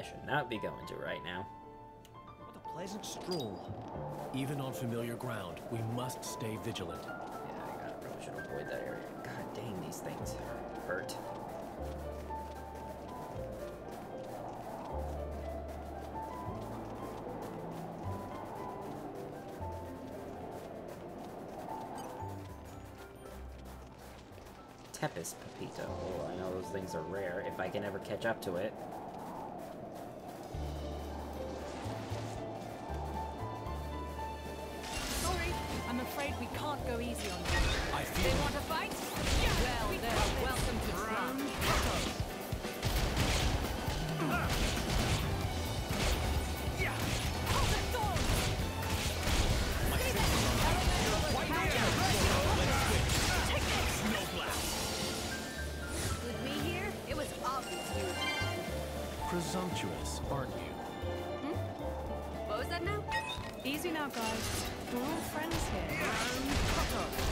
I should not be going to right now. What a pleasant stroll. Even on familiar ground, we must stay vigilant. Yeah, I gotta, probably should avoid that area. God dang, these things hurt. Tepes Pepito. Oh, I know those things are rare. If I can ever catch up to it. Go easy on you. I They want to fight? Well, then, welcome to France. With me here, it was obvious you presumptuous, aren't you? Hmm? What was that now? Easy now, guys. We're all friends here.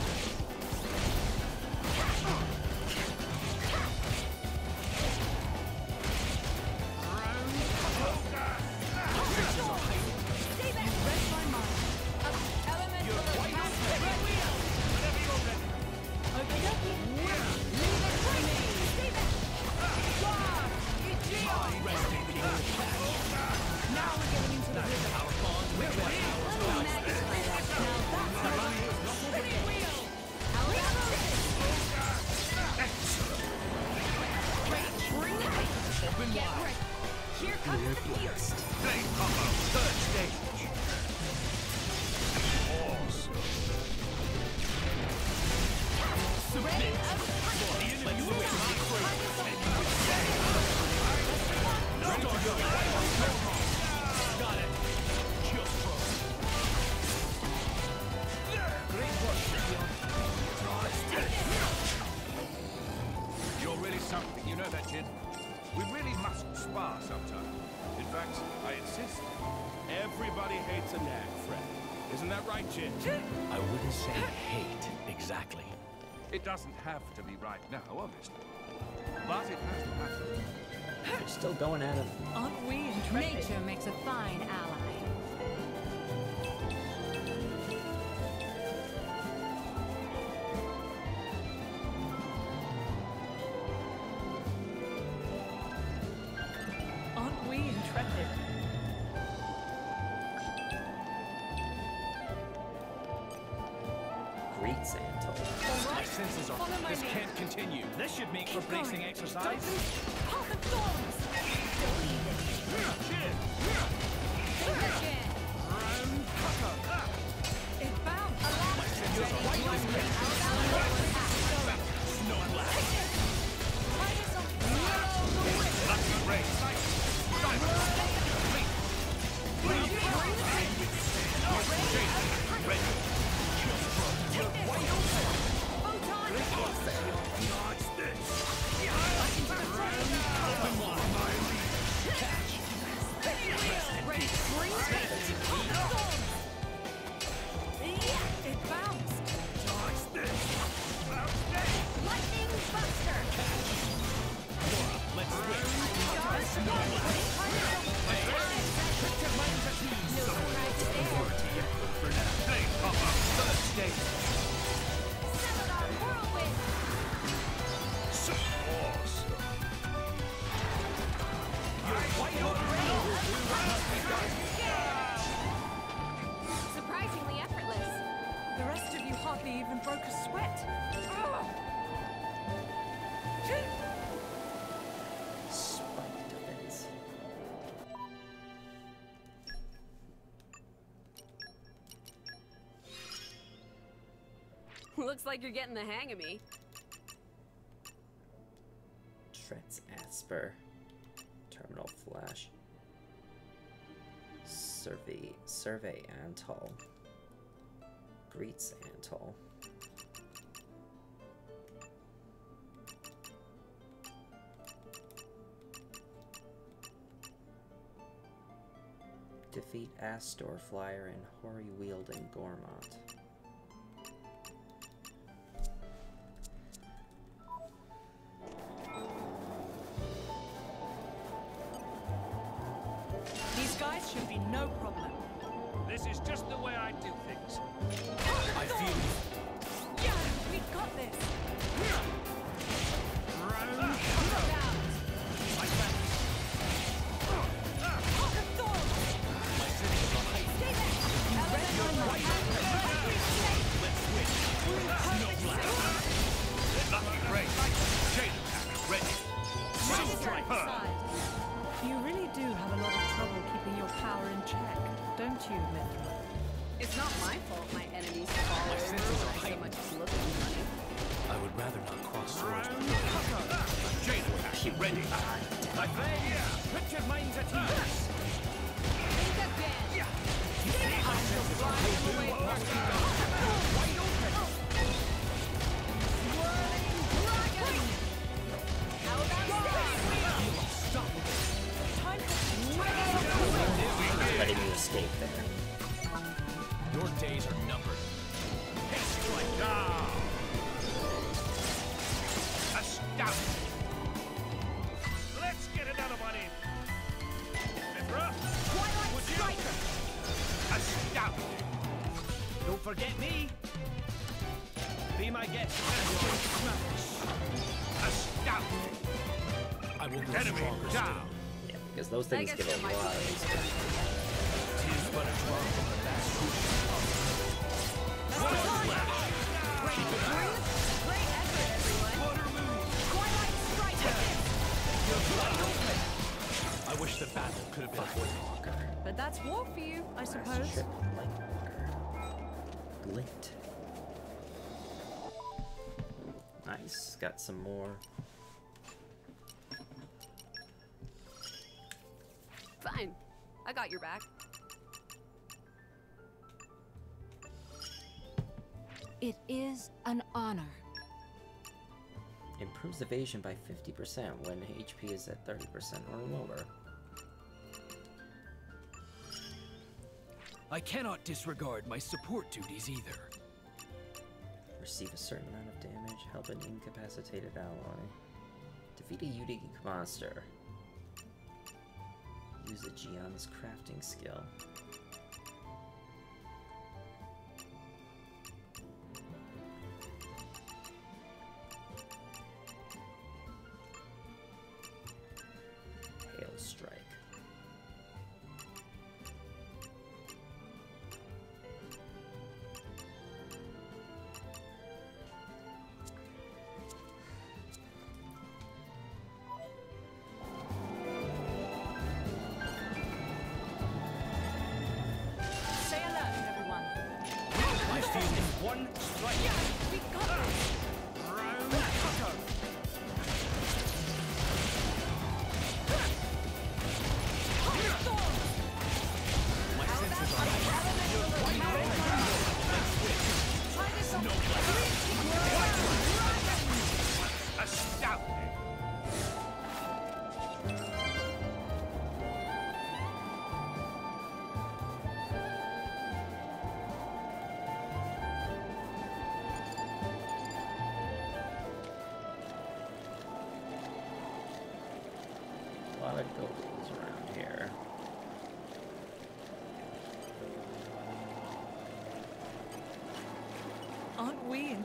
To be right now, obviously. But it has to happen. They're still going at him. Aren't we intrepid? Nature makes a fine ally. This can't continue. This should make for Keep going. exercise. Don't lose Path of Thorns. Looks like you're getting the hang of me. Treads Asper. Terminal Flash. Survey Survey Antal. Greets Antal. Defeat Astor Flyer and Hori wielding Gormott. This is just the way I do things. I feel you. Yeah, we got this. My fault my enemies fall over when I so much as look at the. I would rather not cross swords. Chain attack ready. My friend, put your minds at ease. Think again. Letting you escape there. Your days are numbered. Strike down. Astounding. Let's get another one in. Mythra, Twilight would you? Striker. Astounding. Don't forget me. Be my guest. Astounding. I will grow Enemy stronger down. Yeah, because those things guess get that a lot of better. Tis but a drop from the vast Great I wish the battle could have been avoided. Walker. But that's war for you, I suppose. Glint. Nice. Got some more. Fine. I got your back. It is an honor. Improves evasion by 50% when HP is at 30% or lower. I cannot disregard my support duties either. Receive a certain amount of damage. Help an incapacitated ally. Defeat a Yugi monster. Use a Gian's crafting skill. Hail.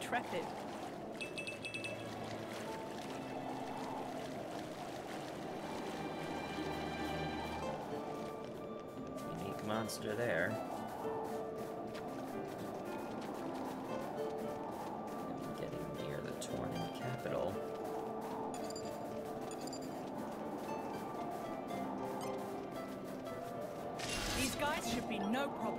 Intrepid. Unique monster there. Getting near the Tornan capital. These guys should be no problem.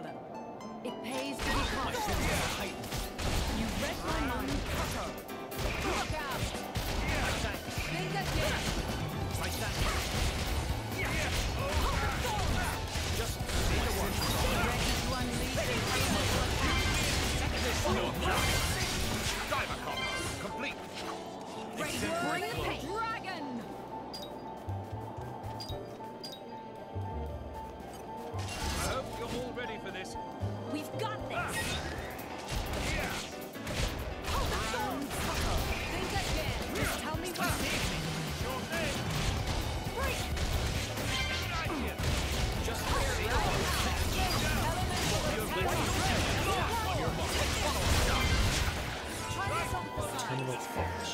Terminal Edge.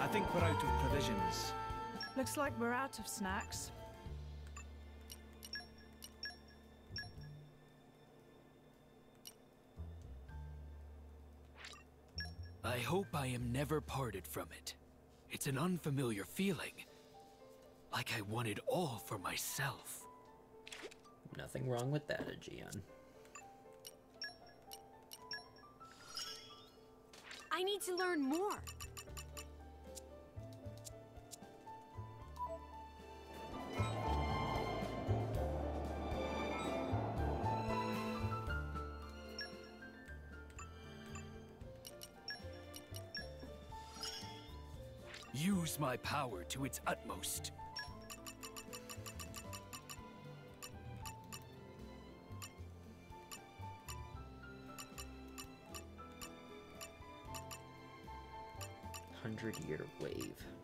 I think we're out of provisions. Looks like we're out of snacks. I hope I am never parted from it. It's an unfamiliar feeling. Like I want it all for myself. Nothing wrong with that, Aegaeon. I need to learn more. Use my power to its utmost. Hundred year wave.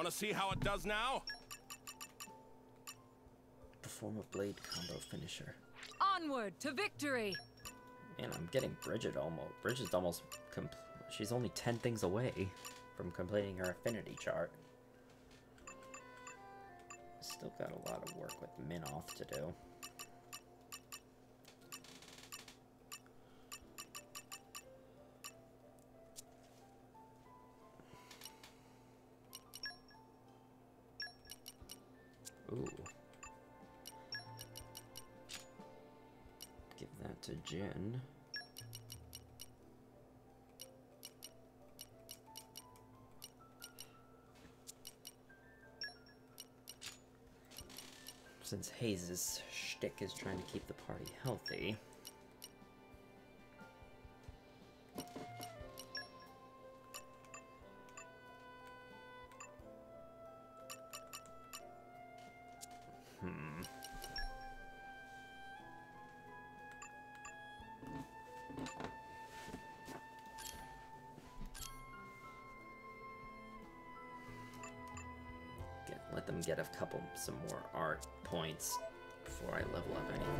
Want to see how it does now? Perform a blade combo finisher. Onward to victory! Man, I'm getting Brighid almost. Brighid's almost. She's only 10 things away from completing her affinity chart. Still got a lot of work with Minoth to do. Ooh. Give that to Jin. Since Haze' shtick is trying to keep the party healthy. Points before I level up anything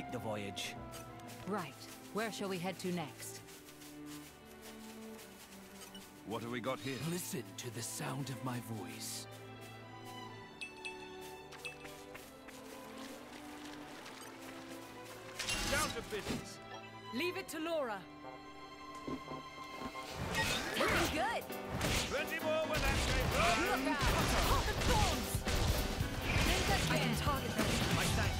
quite the voyage. Right. Where shall we head to next? What have we got here? Listen to the sound of my voice. Down to business. Leave it to Lora. Looking good. Plenty more when that game Look out. Hot and thorns. I can target them. My thanks.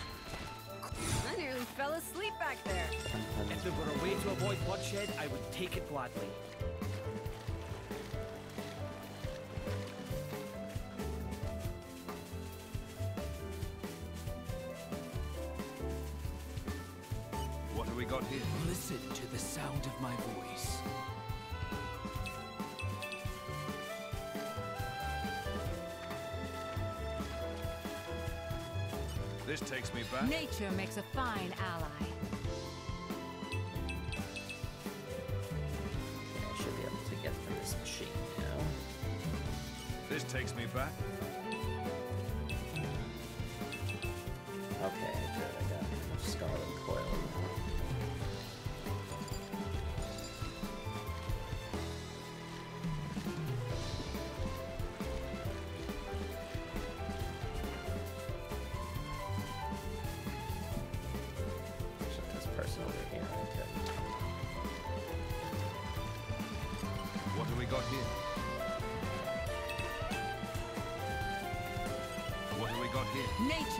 If there were a way to avoid bloodshed, I would take it gladly. What have we got here? Listen to the sound of my voice. This takes me back. Nature makes a fine ally.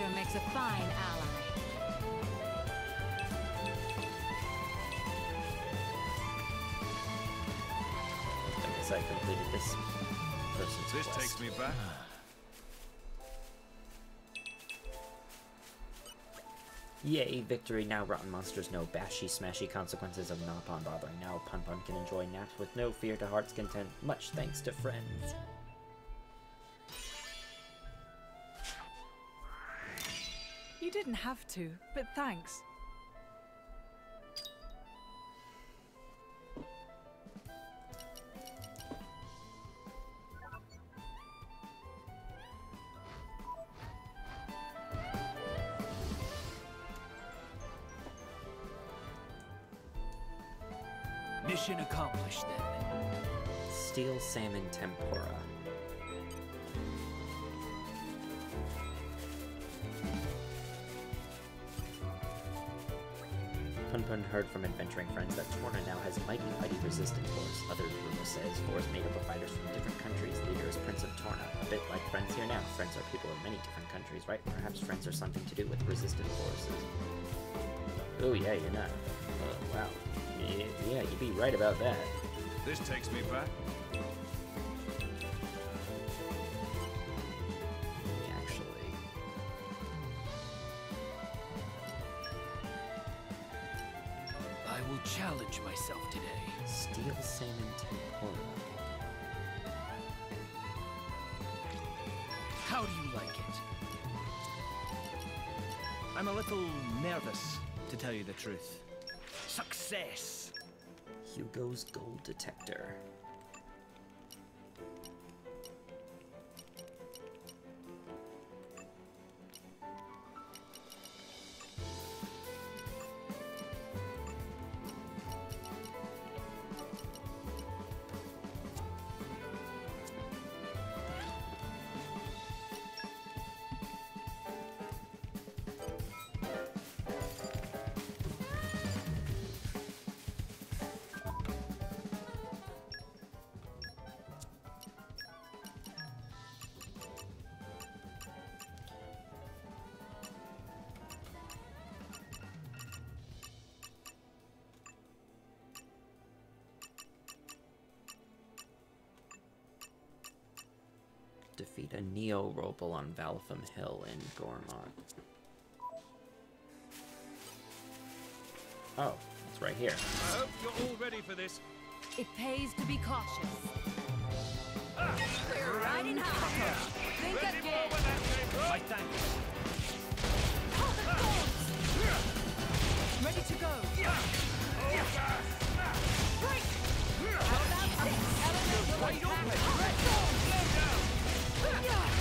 Here? Makes a fine ally. I guess I completed this person's This quest. takes me back. Yay, victory. Now rotten monsters know bashy smashy consequences of Nopon bothering. Now Pun Pun can enjoy naps with no fear to heart's content. Much thanks to friends. You didn't have to, but thanks. Heard from adventuring friends that Torna now has mighty, mighty resistance force. Other rumors says force made up of fighters from different countries. Leader is Prince of Torna. A bit like friends here now. Friends are people of many different countries, right? Perhaps friends are something to do with resistant forces. Oh yeah, you're not. Oh wow. Yeah, yeah, you'd be right about that. This takes me back. Truth. Success! Hugo's Gold Detector. Neo Robel on Valtham Hill in Gormott. Oh, it's right here. I hope you're all ready for this. It pays to be cautious. Ah, We're riding high. Think Ready again. more when that came from? Ah. Ready to go. Ah. Break. How about six? Elemental attack. open. Red Storm. Leave the base in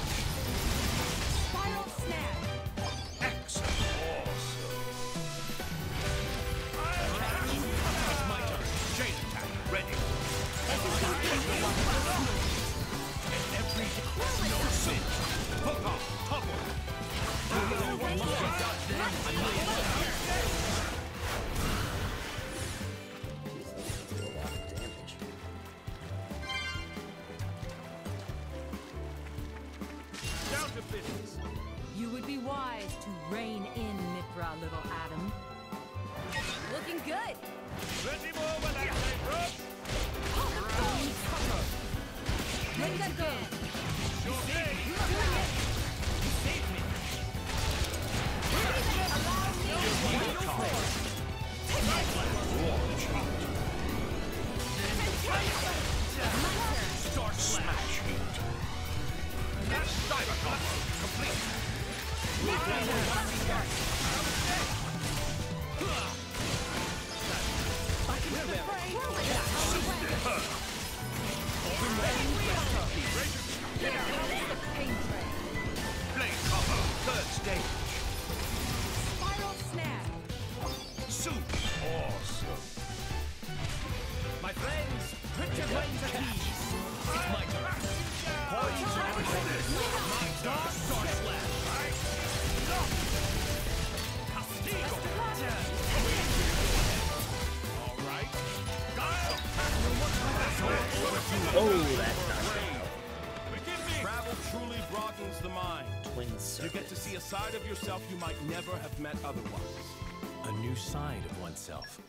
side.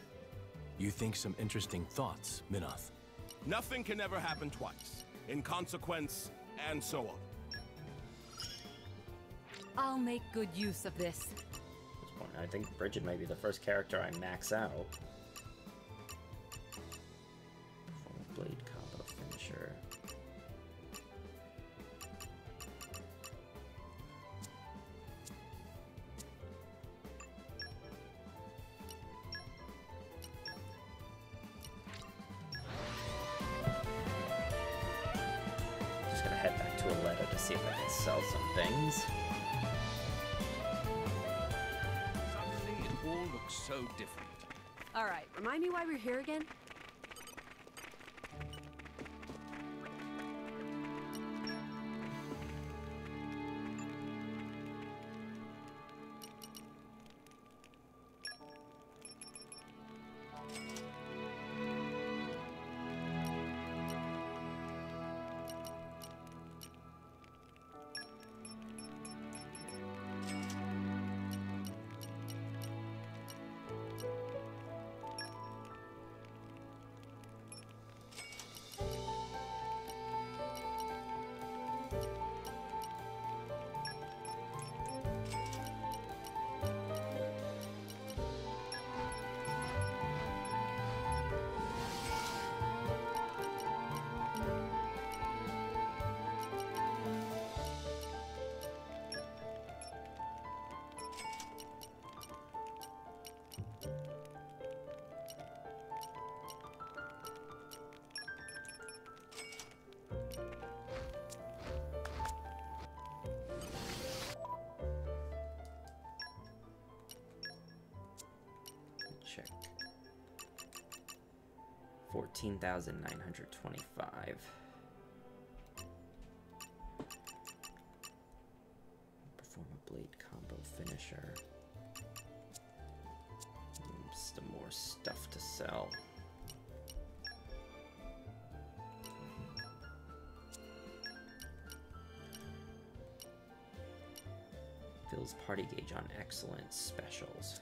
You think some interesting thoughts, Minoth. Nothing can ever happen twice. In consequence, and so on. I'll make good use of this. At this point, I think Brighid might be the first character I max out. Blade sell some things. Suddenly, it all looks so different. All right, remind me why we're here again? 14,925. Perform a blade combo finisher. Some more stuff to sell. Fills party gauge on excellent specials.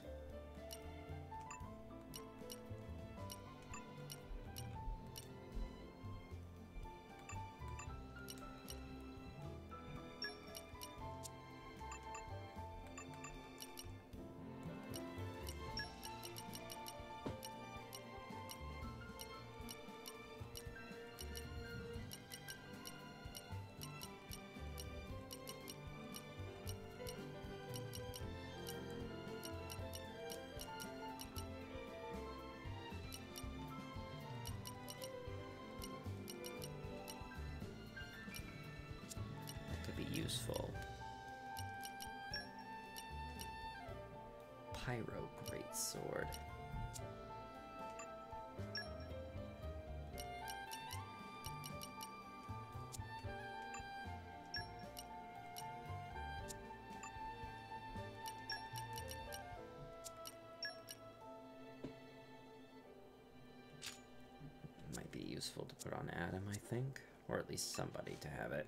Useful. Pyro Great Sword. Might be useful to put on Addam, I think. Or at least somebody to have it.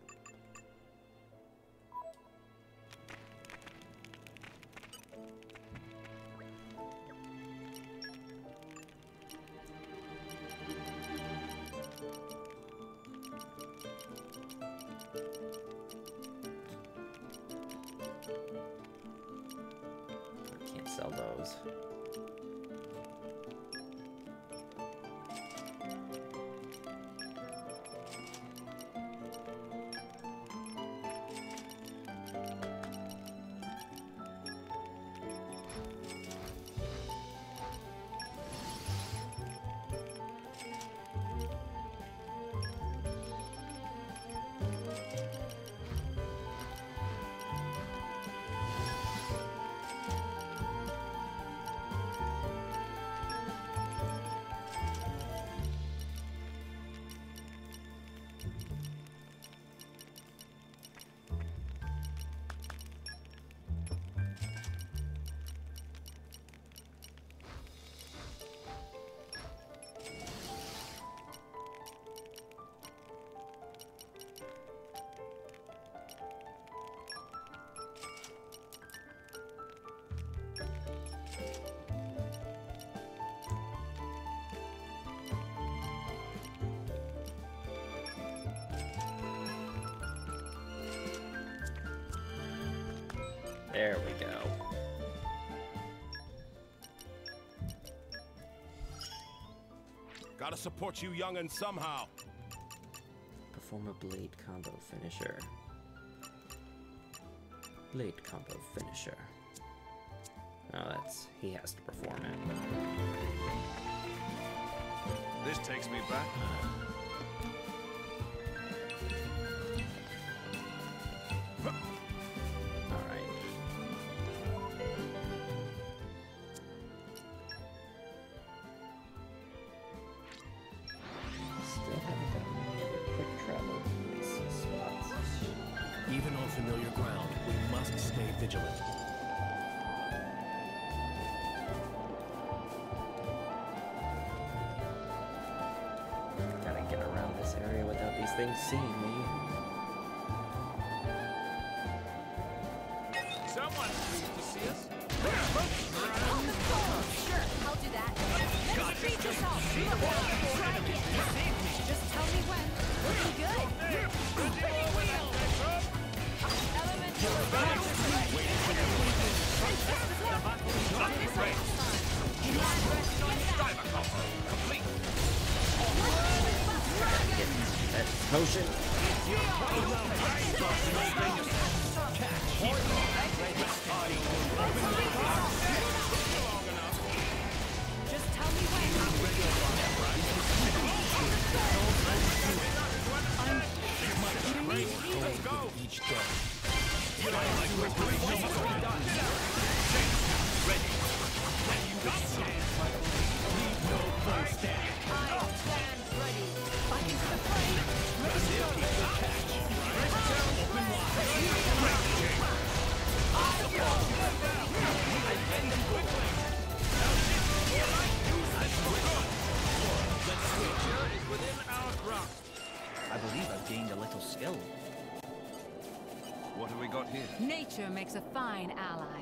Support you young'uns somehow. Perform a blade combo finisher. Blade combo finisher. Oh, that's he has to perform it. This takes me back. things seem. got here? Nature makes a fine ally.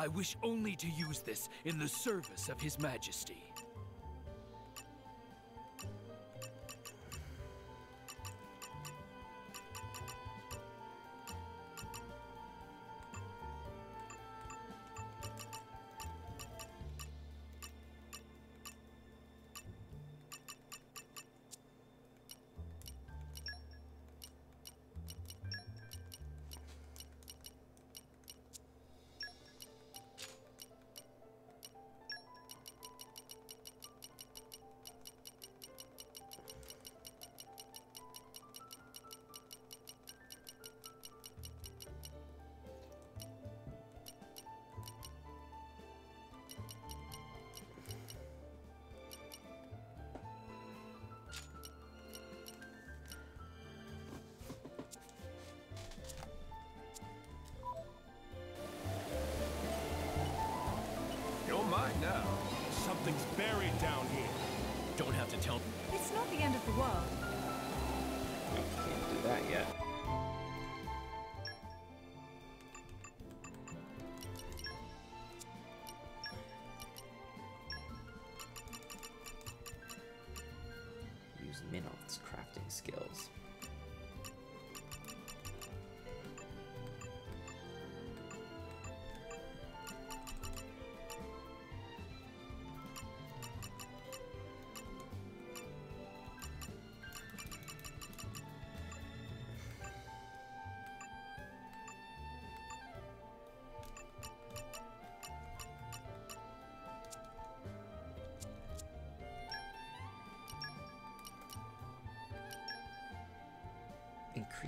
I wish only to use this in the service of His Majesty.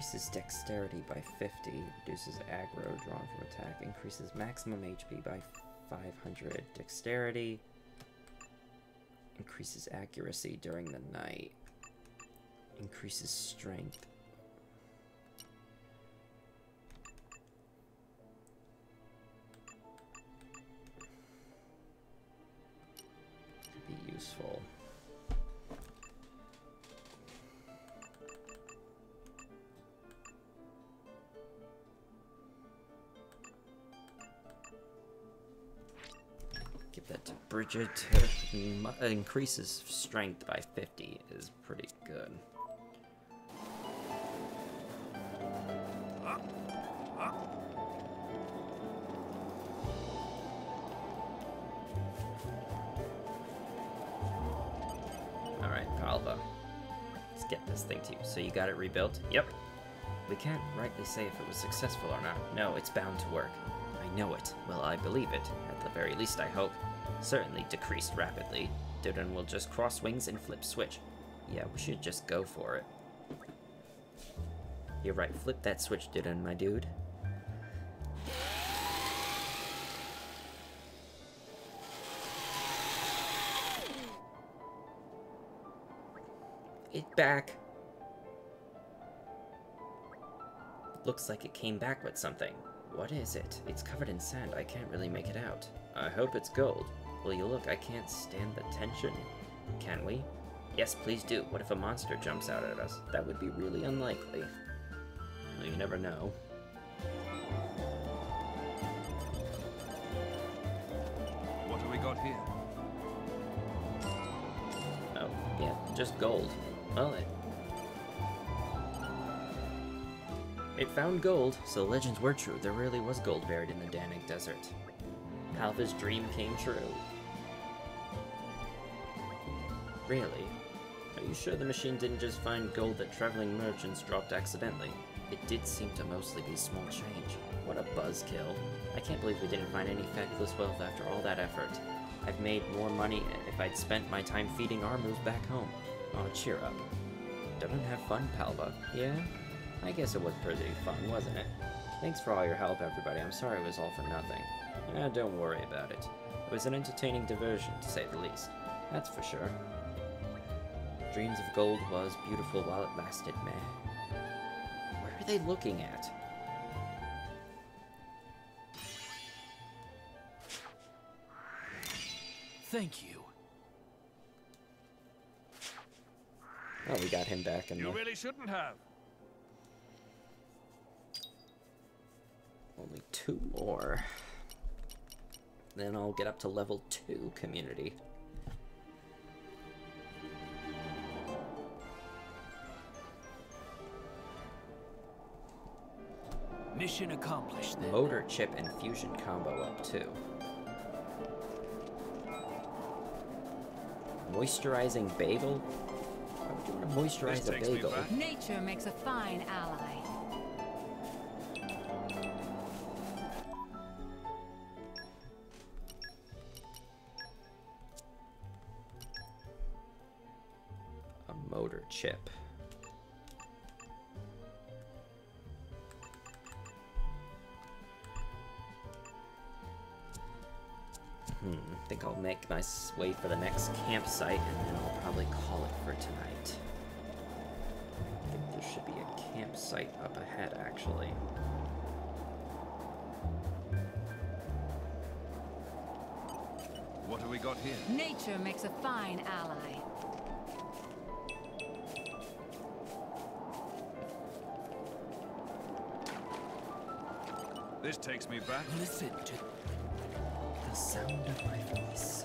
Increases dexterity by 50, reduces aggro drawn from attack, increases maximum HP by 500. Dexterity increases accuracy during the night, increases strength. Increases strength by 50 is pretty good. Alright, Palva. Let's get this thing to you. So you got it rebuilt? Yep. We can't rightly say if it was successful or not. No, it's bound to work. I know it. Well, I believe it. At the very least, I hope. Certainly decreased rapidly. Dodon will just cross wings and flip switch. Yeah, we should just go for it. You're right, flip that switch, Dodon, my dude. It back. Looks like it came back with something. What is it? It's covered in sand. I can't really make it out. I hope it's gold. Will you look? I can't stand the tension. Can we? Yes, please do. What if a monster jumps out at us? That would be really unlikely. Well, you never know. What have we got here? Oh, yeah, just gold. Well, it... It found gold, so the legends were true. There really was gold buried in the Dannagh Desert. Palva's dream came true. Really? Are you sure the machine didn't just find gold that traveling merchants dropped accidentally? It did seem to mostly be small change. What a buzzkill. I can't believe we didn't find any fabulous wealth after all that effort. I've made more money if I'd spent my time feeding Armus back home. Oh, cheer up. Don't have fun, Palva. Yeah? I guess it was pretty fun, wasn't it? Thanks for all your help, everybody. I'm sorry it was all for nothing. Eh, don't worry about it. It was an entertaining diversion, to say the least. That's for sure. Dreams of Gold was beautiful while it lasted, meh. Where are they looking at? Thank you. Oh, we got him back in You the... really shouldn't have. Only two more. Then I'll get up to level 2 community. Mission accomplished then. Motor chip and fusion combo up too. Moisturizing bagel? Why would you want to moisturize a bagel? Nature makes a fine ally. For the next campsite and then I'll probably call it for tonight. I think there should be a campsite up ahead actually. What have we got here? Nature makes a fine ally. This takes me back. Listen to The sound of my voice.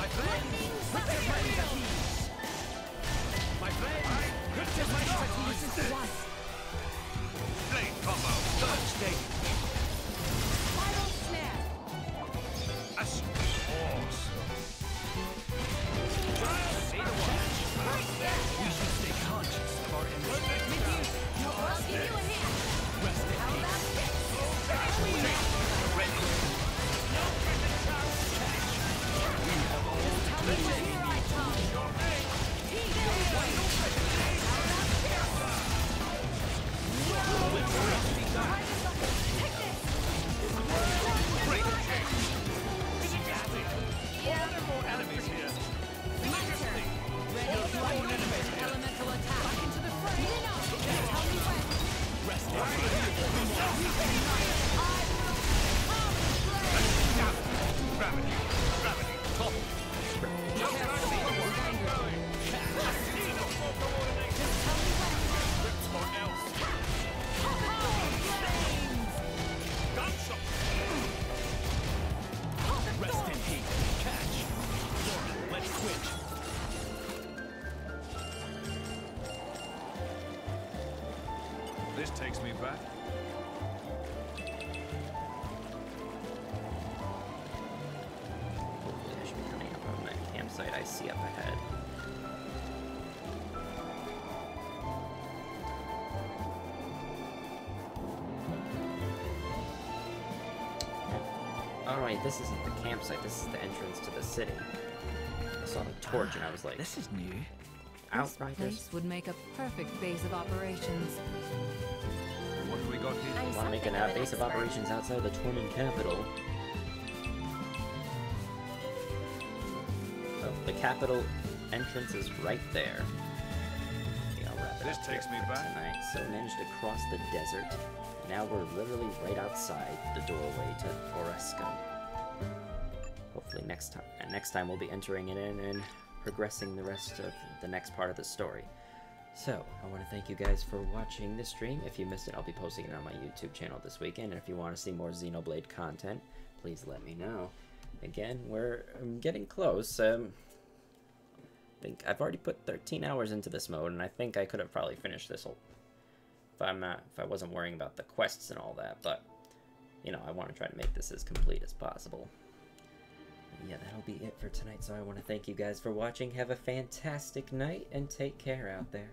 My friend, put your hands at ease. My friend, put your hands at ease. Wait, this isn't the campsite, this is the entrance to the city. I saw the torch and I was ah, like, This is new. This Outriders? place would make a perfect base of operations. What have we got here? I'm Want to make an of out base of operations outside the Tornan capital. Oh, the capital entrance is right there. Okay, I'll wrap it This up takes me back. Tonight. So we managed to cross the desert. Now we're literally right outside the doorway to Auresco. Hopefully next time, next time we'll be entering it in and progressing the rest of the next part of the story. So, I want to thank you guys for watching this stream. If you missed it, I'll be posting it on my YouTube channel this weekend. And if you want to see more Xenoblade content, please let me know. Again, we're um, getting close. Um, I think I've already put 13 hours into this mode, and I think I could have probably finished this whole if I'm not if I wasn't worrying about the quests and all that. But you know, I want to try to make this as complete as possible. Yeah, that'll be it for tonight. So I want to thank you guys for watching. Have a fantastic night and take care out there.